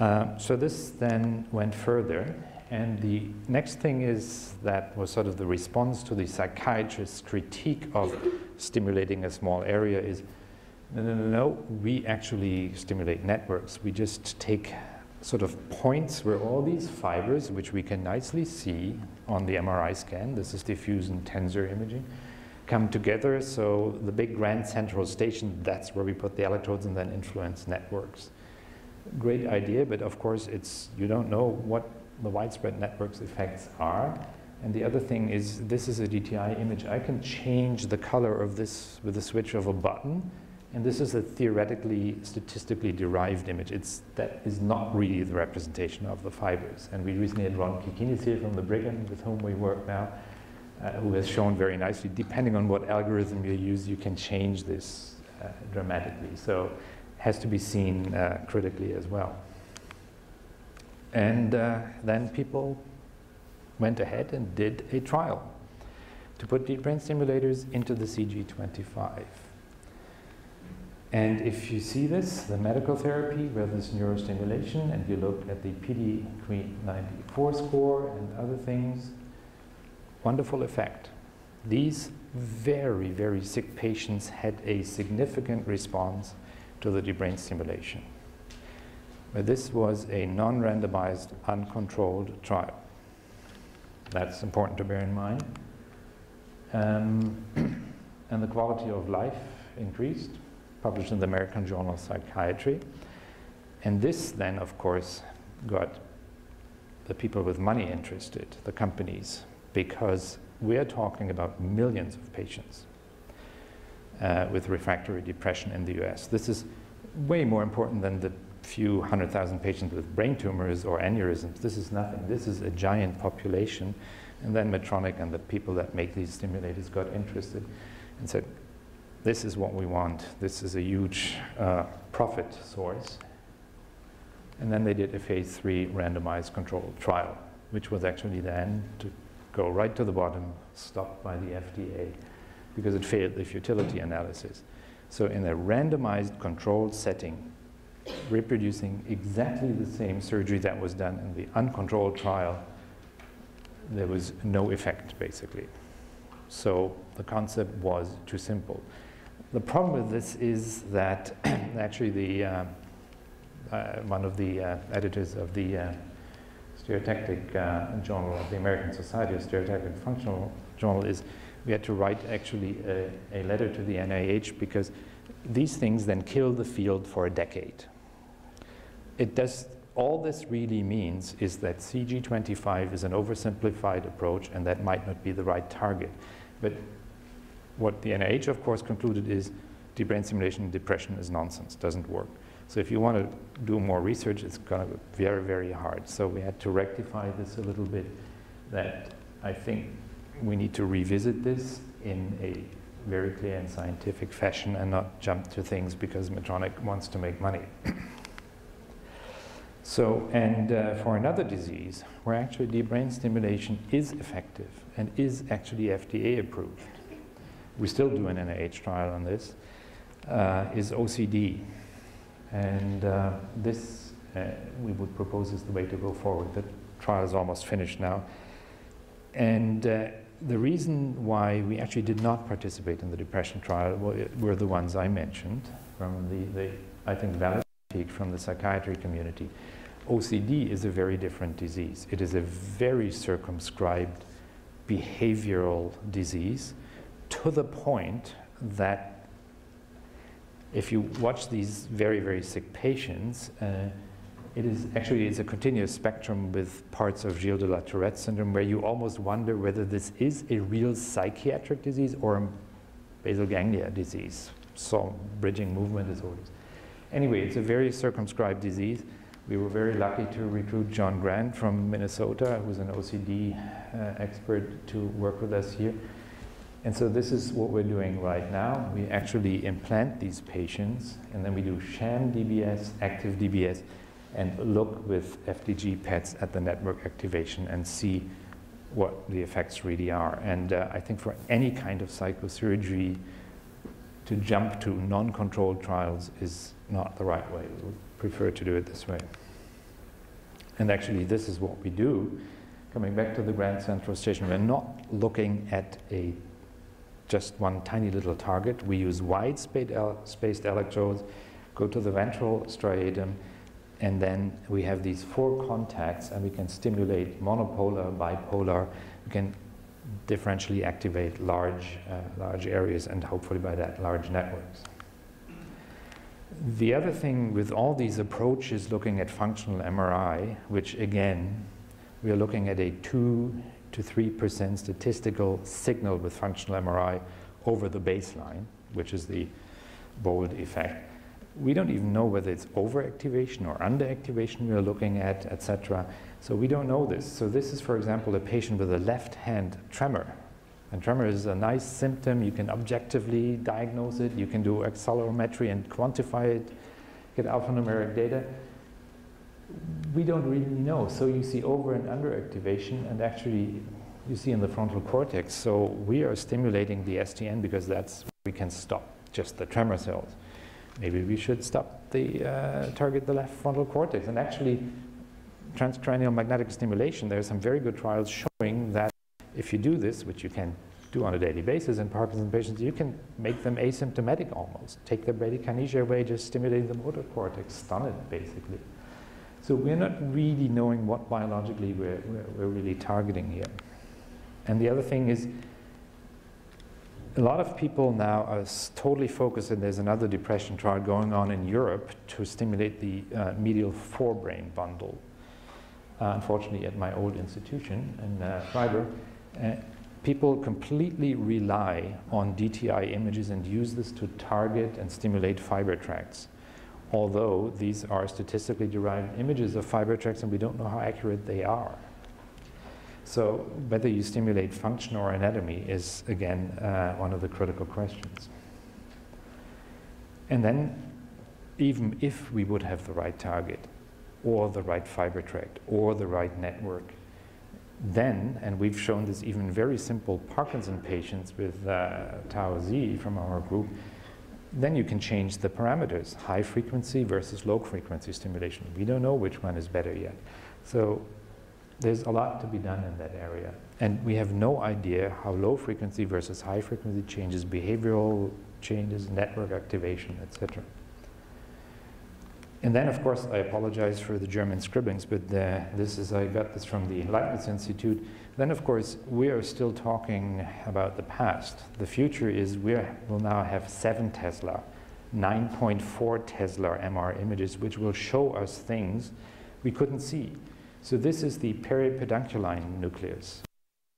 Uh, so this then went further, and the next thing is that was sort of the response to the psychiatrist's critique of stimulating a small area is no, no, no, no, we actually stimulate networks. We just take sort of points where all these fibers, which we can nicely see on the MRI scan, this is diffusion tensor imaging, come together. So the big grand central station, that's where we put the electrodes and then influence networks. Great idea, but of course it's, you don't know what the widespread networks effects are. And the other thing is, this is a DTI image. I can change the color of this with the switch of a button and this is a theoretically, statistically derived image. It's, that is not really the representation of the fibers. And we recently had Ron Kikinis here from the Brigham, with whom we work now, uh, who has shown very nicely, depending on what algorithm you use, you can change this uh, dramatically. So it has to be seen uh, critically as well. And uh, then people went ahead and did a trial to put deep brain stimulators into the CG25. And if you see this, the medical therapy where there's neurostimulation, and you look at the PD94 score and other things, wonderful effect. These very, very sick patients had a significant response to the deep brain stimulation. But this was a non randomized, uncontrolled trial. That's important to bear in mind. Um, and the quality of life increased published in the American Journal of Psychiatry. And this then, of course, got the people with money interested, the companies, because we're talking about millions of patients uh, with refractory depression in the US. This is way more important than the few hundred thousand patients with brain tumors or aneurysms. This is nothing. This is a giant population. And then Medtronic and the people that make these stimulators got interested and said, this is what we want. This is a huge uh, profit source. And then they did a phase three randomized controlled trial, which was actually then to go right to the bottom, stopped by the FDA because it failed the futility analysis. So, in a randomized controlled setting, reproducing exactly the same surgery that was done in the uncontrolled trial, there was no effect basically. So, the concept was too simple. The problem with this is that actually the uh, uh, one of the uh, editors of the uh, Stereotactic uh, Journal of the American Society of Stereotactic Functional Journal is we had to write actually a, a letter to the NIH because these things then kill the field for a decade. It does all this really means is that CG25 is an oversimplified approach and that might not be the right target. But what the NIH, of course, concluded is deep brain stimulation in depression is nonsense, doesn't work. So if you want to do more research, it's going to be very, very hard. So we had to rectify this a little bit, that I think we need to revisit this in a very clear and scientific fashion and not jump to things because Medtronic wants to make money. so, and uh, for another disease, where actually deep brain stimulation is effective and is actually FDA approved, we still do an NIH trial on this, uh, is OCD. And uh, this uh, we would propose is the way to go forward. The trial is almost finished now. And uh, the reason why we actually did not participate in the depression trial were the ones I mentioned from the, the I think, valid critique from the psychiatry community. OCD is a very different disease. It is a very circumscribed behavioral disease to the point that if you watch these very, very sick patients, uh, it is actually it's a continuous spectrum with parts of Gilles de la Tourette syndrome where you almost wonder whether this is a real psychiatric disease or a basal ganglia disease, so bridging movement disorders. Anyway, it's a very circumscribed disease. We were very lucky to recruit Jon Grant from Minnesota, who's an OCD uh, expert, to work with us here. And so this is what we're doing right now. We actually implant these patients, and then we do sham DBS, active DBS, and look with FDG PETs at the network activation and see what the effects really are. And uh, I think for any kind of psychosurgery, to jump to non-controlled trials is not the right way. We prefer to do it this way. And actually, this is what we do. Coming back to the Grand Central Station, we're not looking at a just one tiny little target. We use wide spaced electrodes, go to the ventral striatum, and then we have these four contacts, and we can stimulate monopolar, bipolar. We can differentially activate large, uh, large areas, and hopefully by that, large networks. The other thing with all these approaches looking at functional MRI, which again, we are looking at a 2 to 3% statistical signal with functional MRI over the baseline, which is the bold effect. We don't even know whether it's overactivation or underactivation we are looking at, etc. So we don't know this. So this is, for example, a patient with a left hand tremor. And tremor is a nice symptom. You can objectively diagnose it. You can do accelerometry and quantify it, get alphanumeric data we don't really know. So you see over and under activation, and actually you see in the frontal cortex. So we are stimulating the STN because that's we can stop just the tremor cells. Maybe we should stop the uh, target the left frontal cortex. And actually, transcranial magnetic stimulation. There are some very good trials showing that if you do this, which you can do on a daily basis in Parkinson's patients, you can make them asymptomatic almost. Take the bradykinesia away, just stimulate the motor cortex, stun it basically. So we're not really knowing what biologically we're, we're, we're really targeting here. And the other thing is, a lot of people now are totally focused, and there's another depression trial going on in Europe to stimulate the uh, medial forebrain bundle. Uh, unfortunately, at my old institution in uh, Freiburg, uh, people completely rely on DTI images and use this to target and stimulate fiber tracts although these are statistically derived images of fiber tracts and we don't know how accurate they are. So whether you stimulate function or anatomy is, again, uh, one of the critical questions. And then, even if we would have the right target, or the right fiber tract, or the right network, then, and we've shown this even very simple Parkinson patients with uh, Tao Xie from our group, then you can change the parameters, high frequency versus low frequency stimulation. We don't know which one is better yet. So there's a lot to be done in that area. And we have no idea how low frequency versus high frequency changes behavioral changes, network activation, etc. And then, of course, I apologize for the German scribblings, but uh, this is, I got this from the Leibniz Institute. Then, of course, we are still talking about the past. The future is we will now have 7 Tesla, 9.4 Tesla MR images, which will show us things we couldn't see. So this is the peripedunculine nucleus,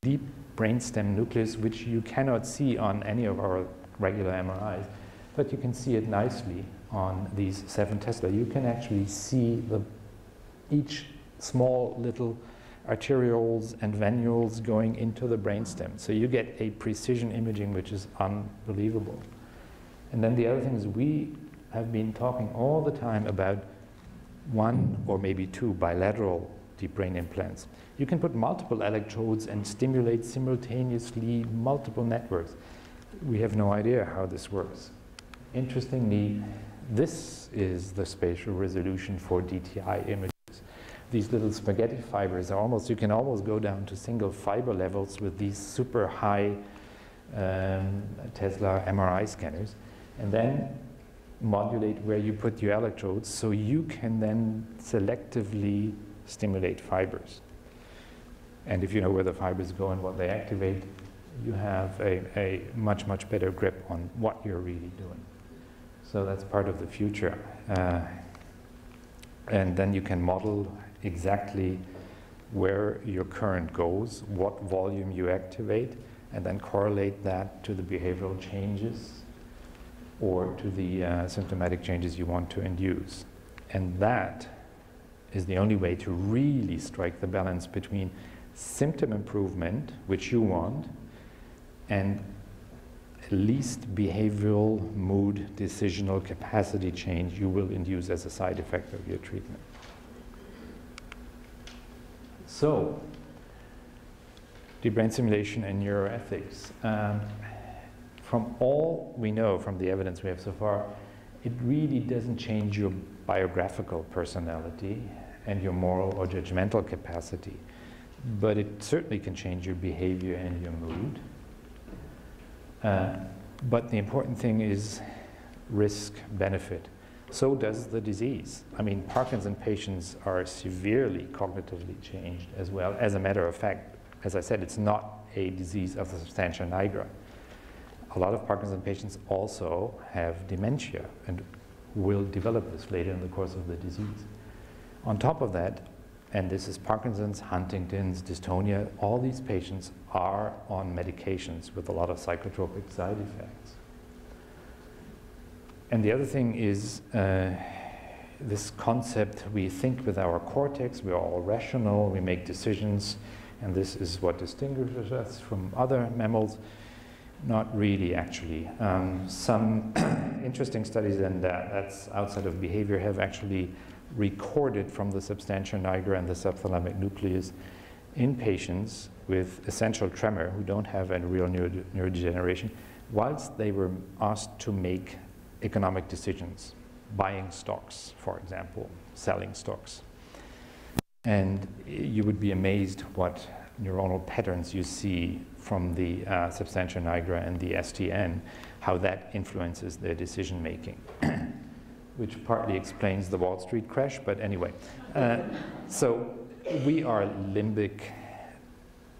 deep brainstem nucleus, which you cannot see on any of our regular MRIs, but you can see it nicely on these seven Tesla, you can actually see the, each small little arterioles and venules going into the brainstem. So you get a precision imaging which is unbelievable. And then the other thing is we have been talking all the time about one or maybe two bilateral deep brain implants. You can put multiple electrodes and stimulate simultaneously multiple networks. We have no idea how this works. Interestingly, this is the spatial resolution for DTI images. These little spaghetti fibers are almost, you can almost go down to single fiber levels with these super high um, Tesla MRI scanners, and then modulate where you put your electrodes so you can then selectively stimulate fibers. And if you know where the fibers go and what they activate, you have a, a much, much better grip on what you're really doing. So that's part of the future. Uh, and then you can model exactly where your current goes, what volume you activate, and then correlate that to the behavioral changes or to the uh, symptomatic changes you want to induce. And that is the only way to really strike the balance between symptom improvement, which you want, and least behavioral, mood, decisional capacity change you will induce as a side effect of your treatment. So, deep brain stimulation and neuroethics. Um, from all we know from the evidence we have so far, it really doesn't change your biographical personality and your moral or judgmental capacity, but it certainly can change your behavior and your mood. Uh, but the important thing is risk benefit. So does the disease. I mean, Parkinson patients are severely cognitively changed as well. As a matter of fact, as I said, it's not a disease of the substantia nigra. A lot of Parkinson patients also have dementia and will develop this later in the course of the disease. On top of that, and this is Parkinson's, Huntington's, dystonia, all these patients are on medications with a lot of psychotropic side effects. And the other thing is uh, this concept we think with our cortex, we are all rational, we make decisions, and this is what distinguishes us from other mammals. Not really, actually. Um, some interesting studies, and uh, that's outside of behavior, have actually recorded from the substantia nigra and the subthalamic nucleus in patients with essential tremor who don't have any real neuro neurodegeneration, whilst they were asked to make economic decisions, buying stocks, for example, selling stocks. And you would be amazed what neuronal patterns you see from the uh, substantia nigra and the STN, how that influences their decision making. which partly explains the Wall Street crash, but anyway. Uh, so we are limbic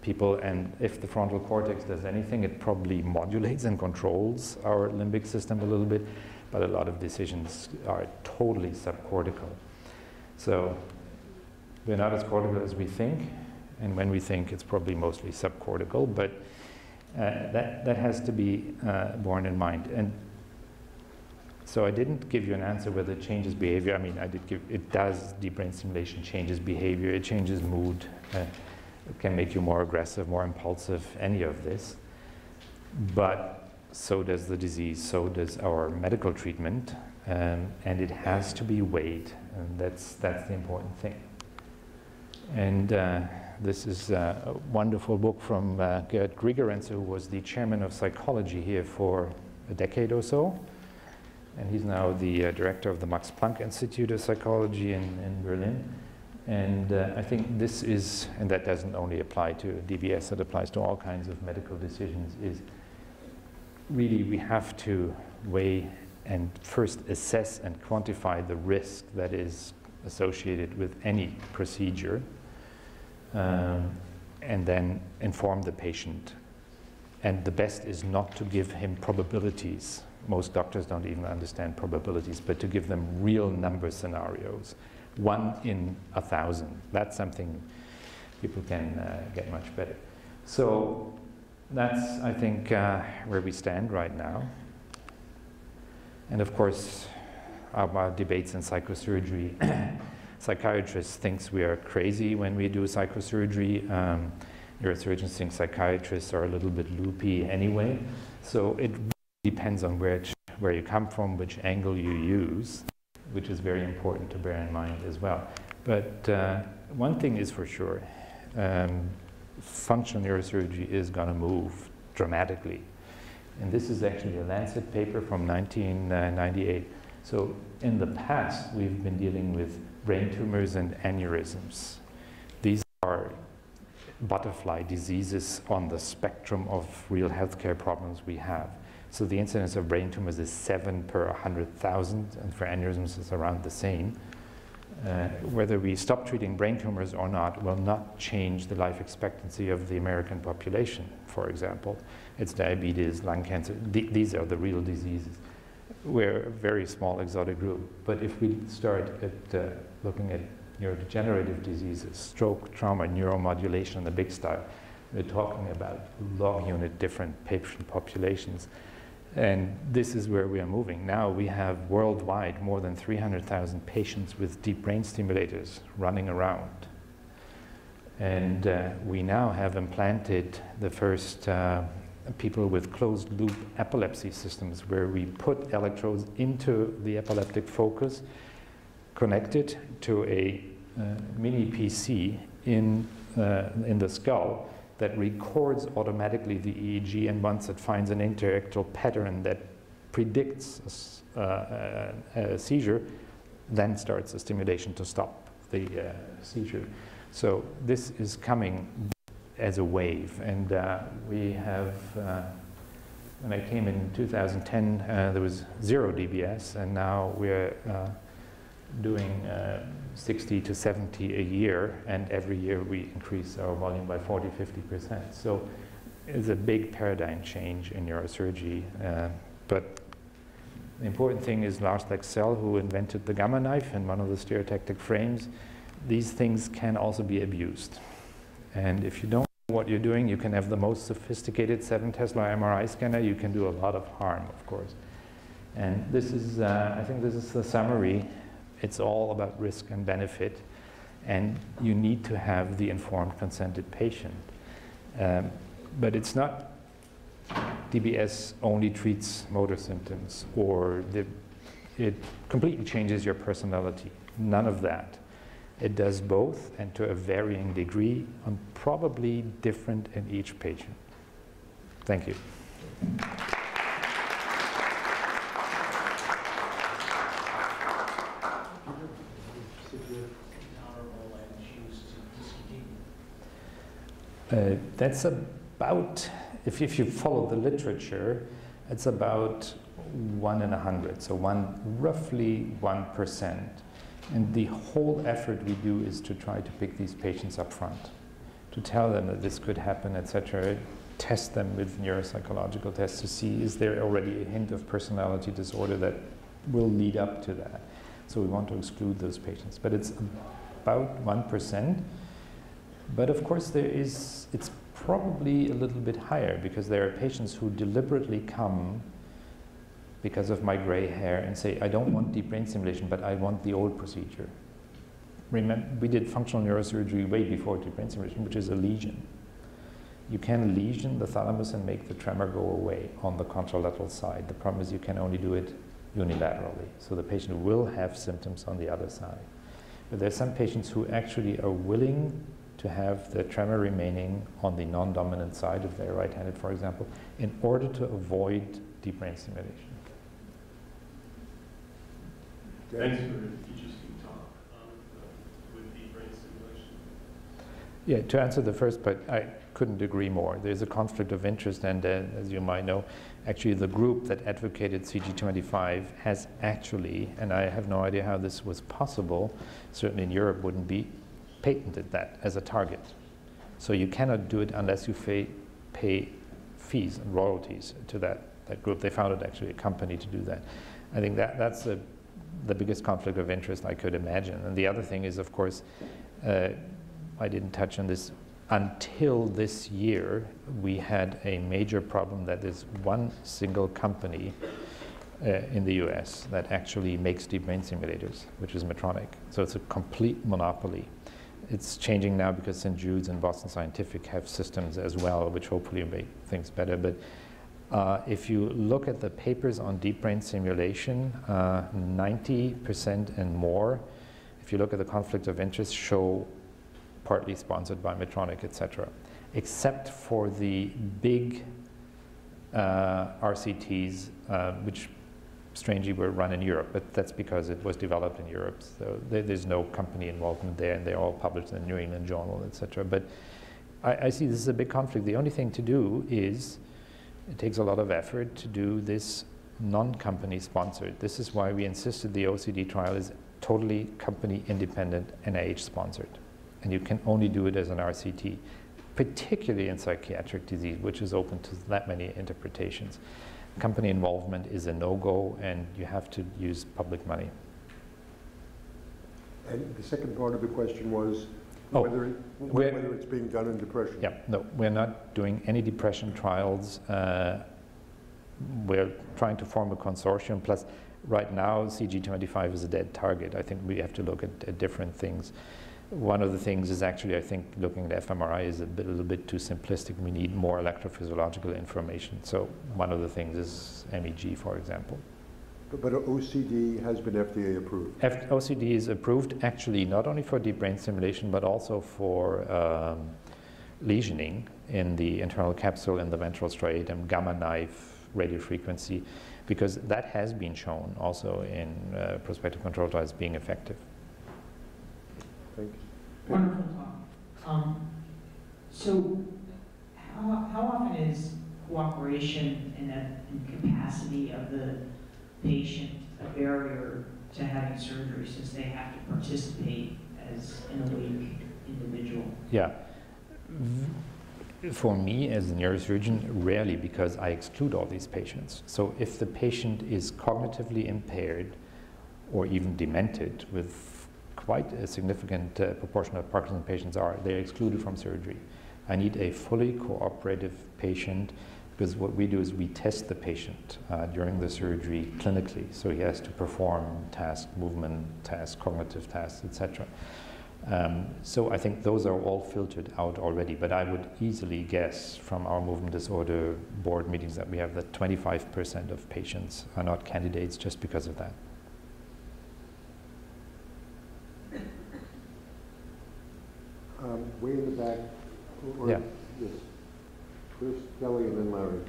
people, and if the frontal cortex does anything, it probably modulates and controls our limbic system a little bit, but a lot of decisions are totally subcortical. So we're not as cortical as we think, and when we think, it's probably mostly subcortical, but uh, that, that has to be uh, borne in mind. And so I didn't give you an answer whether it changes behavior. I mean, I did give, it does, deep brain stimulation changes behavior, it changes mood, uh, it can make you more aggressive, more impulsive, any of this. But so does the disease, so does our medical treatment, um, and it has to be weighed, and that's, that's the important thing. And uh, this is a wonderful book from uh, Gerd Gigerenzer, who was the chairman of psychology here for a decade or so and he's now the uh, director of the Max Planck Institute of Psychology in, in Berlin. And uh, I think this is, and that doesn't only apply to DBS, it applies to all kinds of medical decisions, is really we have to weigh and first assess and quantify the risk that is associated with any procedure, um, and then inform the patient. And the best is not to give him probabilities most doctors don't even understand probabilities, but to give them real number scenarios, one in a thousand, that's something people can uh, get much better. So that's, I think, uh, where we stand right now. And of course, our debates in psychosurgery. Psychiatrists thinks we are crazy when we do psychosurgery. Um, neurosurgeons think psychiatrists are a little bit loopy anyway. So it depends on which, where you come from, which angle you use, which is very important to bear in mind as well. But uh, one thing is for sure, um, functional neurosurgery is going to move dramatically. And this is actually a Lancet paper from 1998. So in the past, we've been dealing with brain tumors and aneurysms. These are butterfly diseases on the spectrum of real healthcare problems we have. So the incidence of brain tumors is 7 per 100,000, and for aneurysms it's around the same. Uh, whether we stop treating brain tumors or not will not change the life expectancy of the American population, for example. It's diabetes, lung cancer. Th these are the real diseases. We're a very small exotic group. But if we start at uh, looking at neurodegenerative diseases, stroke, trauma, neuromodulation in the big style, we're talking about log unit different patient populations. And this is where we are moving. Now we have worldwide more than 300,000 patients with deep brain stimulators running around. And uh, we now have implanted the first uh, people with closed loop epilepsy systems where we put electrodes into the epileptic focus, connected to a uh, mini PC in, uh, in the skull that records automatically the EEG and once it finds an interictal pattern that predicts a, uh, a, a seizure, then starts the stimulation to stop the uh, seizure. So this is coming as a wave. And uh, we have, uh, when I came in 2010, uh, there was zero DBS, and now we're uh, doing uh, 60 to 70 a year, and every year we increase our volume by 40, 50%. So it's a big paradigm change in neurosurgery. Uh, but the important thing is Lars Leksell, who invented the gamma knife and one of the stereotactic frames. These things can also be abused. And if you don't know what you're doing, you can have the most sophisticated 7 Tesla MRI scanner. You can do a lot of harm, of course. And this is, uh, I think this is the summary. It's all about risk and benefit. And you need to have the informed, consented patient. Um, but it's not DBS only treats motor symptoms or the, it completely changes your personality. None of that. It does both and to a varying degree and probably different in each patient. Thank you. Uh, that's about, if, if you follow the literature, it's about one in a hundred, so one, roughly one percent. And the whole effort we do is to try to pick these patients up front, to tell them that this could happen, etc. Test them with neuropsychological tests to see is there already a hint of personality disorder that will lead up to that. So we want to exclude those patients. But it's about 1%. But of course, there is, it's probably a little bit higher because there are patients who deliberately come because of my gray hair and say, I don't want deep brain stimulation, but I want the old procedure. Remember, we did functional neurosurgery way before deep brain stimulation, which is a lesion. You can lesion the thalamus and make the tremor go away on the contralateral side. The problem is you can only do it unilaterally. So the patient will have symptoms on the other side. But there are some patients who actually are willing to have the tremor remaining on the non-dominant side if they're right-handed, for example, in order to avoid deep brain stimulation. Thanks for the interesting talk on uh, with deep brain stimulation. Yeah, to answer the first part, I couldn't agree more. There's a conflict of interest, and uh, as you might know, actually the group that advocated CG25 has actually, and I have no idea how this was possible, certainly in Europe wouldn't be, patented that as a target. So you cannot do it unless you pay, fees and royalties to that, that group. They founded actually a company to do that. I think that, that's a the biggest conflict of interest I could imagine. And the other thing is, of course, uh, I didn't touch on this. Until this year, we had a major problem that is one single company uh, in the US that actually makes deep brain stimulators, which is Medtronic. So it's a complete monopoly. It's changing now because St. Jude's and Boston Scientific have systems as well, which hopefully make things better. But uh, if you look at the papers on deep brain stimulation, 90% uh, and more, if you look at the conflict of interest, show partly sponsored by Medtronic, etc. Except for the big uh, RCTs, uh, which strangely were run in Europe, but that's because it was developed in Europe. So there, there's no company involvement there, and they're all published in the New England Journal, etc. But I, I see this is a big conflict. The only thing to do is it takes a lot of effort to do this non-company sponsored. This is why we insisted the OCD trial is totally company independent NIH sponsored. And you can only do it as an RCT, particularly in psychiatric disease, which is open to that many interpretations. Company involvement is a no-go and you have to use public money. And the second part of the question was Oh, whether, it- whether it's being done in depression. Yeah, no, we're not doing any depression trials. Uh, we're trying to form a consortium. Plus, right now, CG25 is a dead target. I think we have to look at, at different things. One of the things is actually, I think, looking at fMRI is a, bit, a little bit too simplistic. We need more electrophysiological information. So one of the things is MEG, for example. But, but OCD has been FDA approved. F- OCD is approved actually not only for deep brain stimulation, but also for um, lesioning in the internal capsule in the ventral striatum, gamma knife, radiofrequency, because that has been shown also in uh, prospective control trials being effective. Thank you. Wonderful talk. Um, so, how, how often is cooperation and the capacity of the patient a barrier to having surgery since they have to participate as an awake individual? Yeah. For me, as a neurosurgeon, rarely because I exclude all these patients. So if the patient is cognitively impaired or even demented, with quite a significant uh, proportion of Parkinson patients are, they're excluded from surgery. I need a fully cooperative patient because what we do is we test the patient uh, during the surgery clinically. So he has to perform tasks, movement tasks, cognitive tasks, etc. Um, so I think those are all filtered out already, but I would easily guess from our movement disorder board meetings that we have that 25% of patients are not candidates just because of that. Um, way in the back. or- Yeah. Yes. First Kelly and then Larry.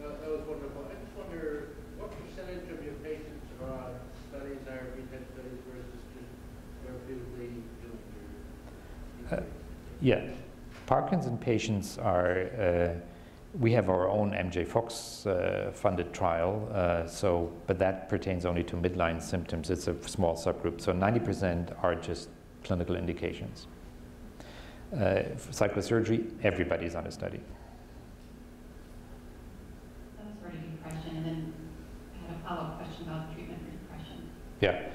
That that was wonderful. I just wonder, what percentage of your patients are on studies, IRB type studies versus just therapeutically doing your? Uh, Yeah, Parkinson patients are, uh, we have our own MJ Fox uh, funded trial, uh, so, but that pertains only to midline symptoms. It's a small subgroup. So 90% are just clinical indications. Uh, for psychosurgery, everybody's on a study. That was a very good question, and then I had a follow-up question about treatment for depression. Yeah.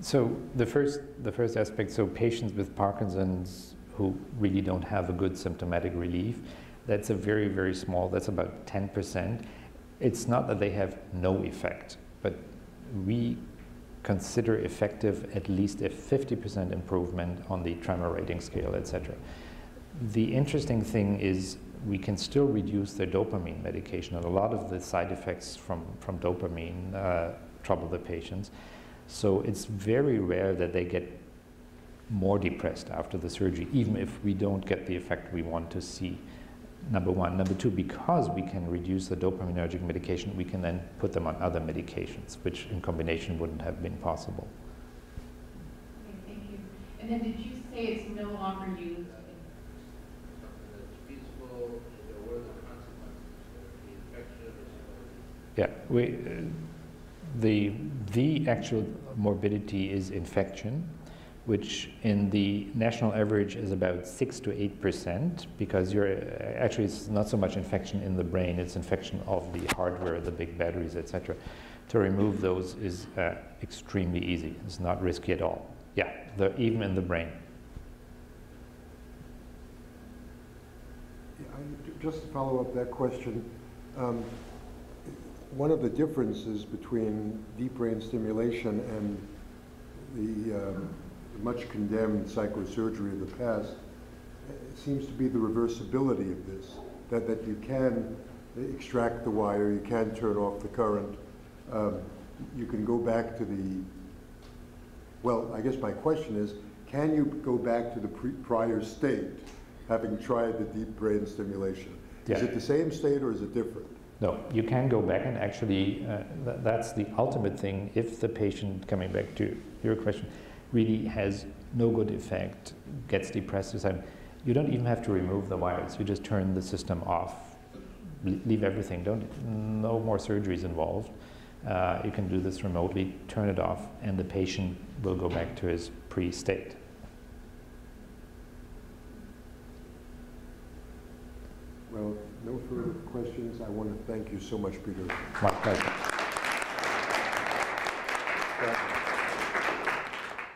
So the first, the first aspect, so patients with Parkinson's who really don't have a good symptomatic relief, that's a very, very small, that's about 10%. It's not that they have no effect, but we consider effective at least a 50% improvement on the tremor rating scale, etc. The interesting thing is we can still reduce their dopamine medication, and a lot of the side effects from, from dopamine uh, trouble the patients. So it's very rare that they get more depressed after the surgery, even if we don't get the effect we want to see. Number one. Number two, because we can reduce the dopaminergic medication, we can then put them on other medications, which in combination wouldn't have been possible. Okay, thank you. And then did you say it's no longer used? Something that's feasible, you know, what are the consequences, the infection or something? Yeah, we, uh, the, the actual morbidity is infection, which in the national average is about 6 to 8 percent, because you're, actually it's not so much infection in the brain, it's infection of the hardware, the big batteries, etc. To remove those is uh, extremely easy. It's not risky at all. Yeah, the, even in the brain. Just to follow up that question, um, one of the differences between deep brain stimulation and the um, much condemned psychosurgery of the past seems to be the reversibility of this, that, that you can extract the wire, you can turn off the current, um, you can go back to the, well, I guess my question is, can you go back to the pre- prior state, having tried the deep brain stimulation? Is it the same state or is it different? No, you can go back and actually, uh, th- that's the ultimate thing. If the patient, coming back to your question, really has no good effect, gets depressed, you don't even have to remove the wires. You just turn the system off, leave everything. Don't no more surgeries involved. Uh, you can do this remotely. Turn it off, and the patient will go back to his pre-state. Well, no further questions. I want to thank you so much, Peter. My pleasure.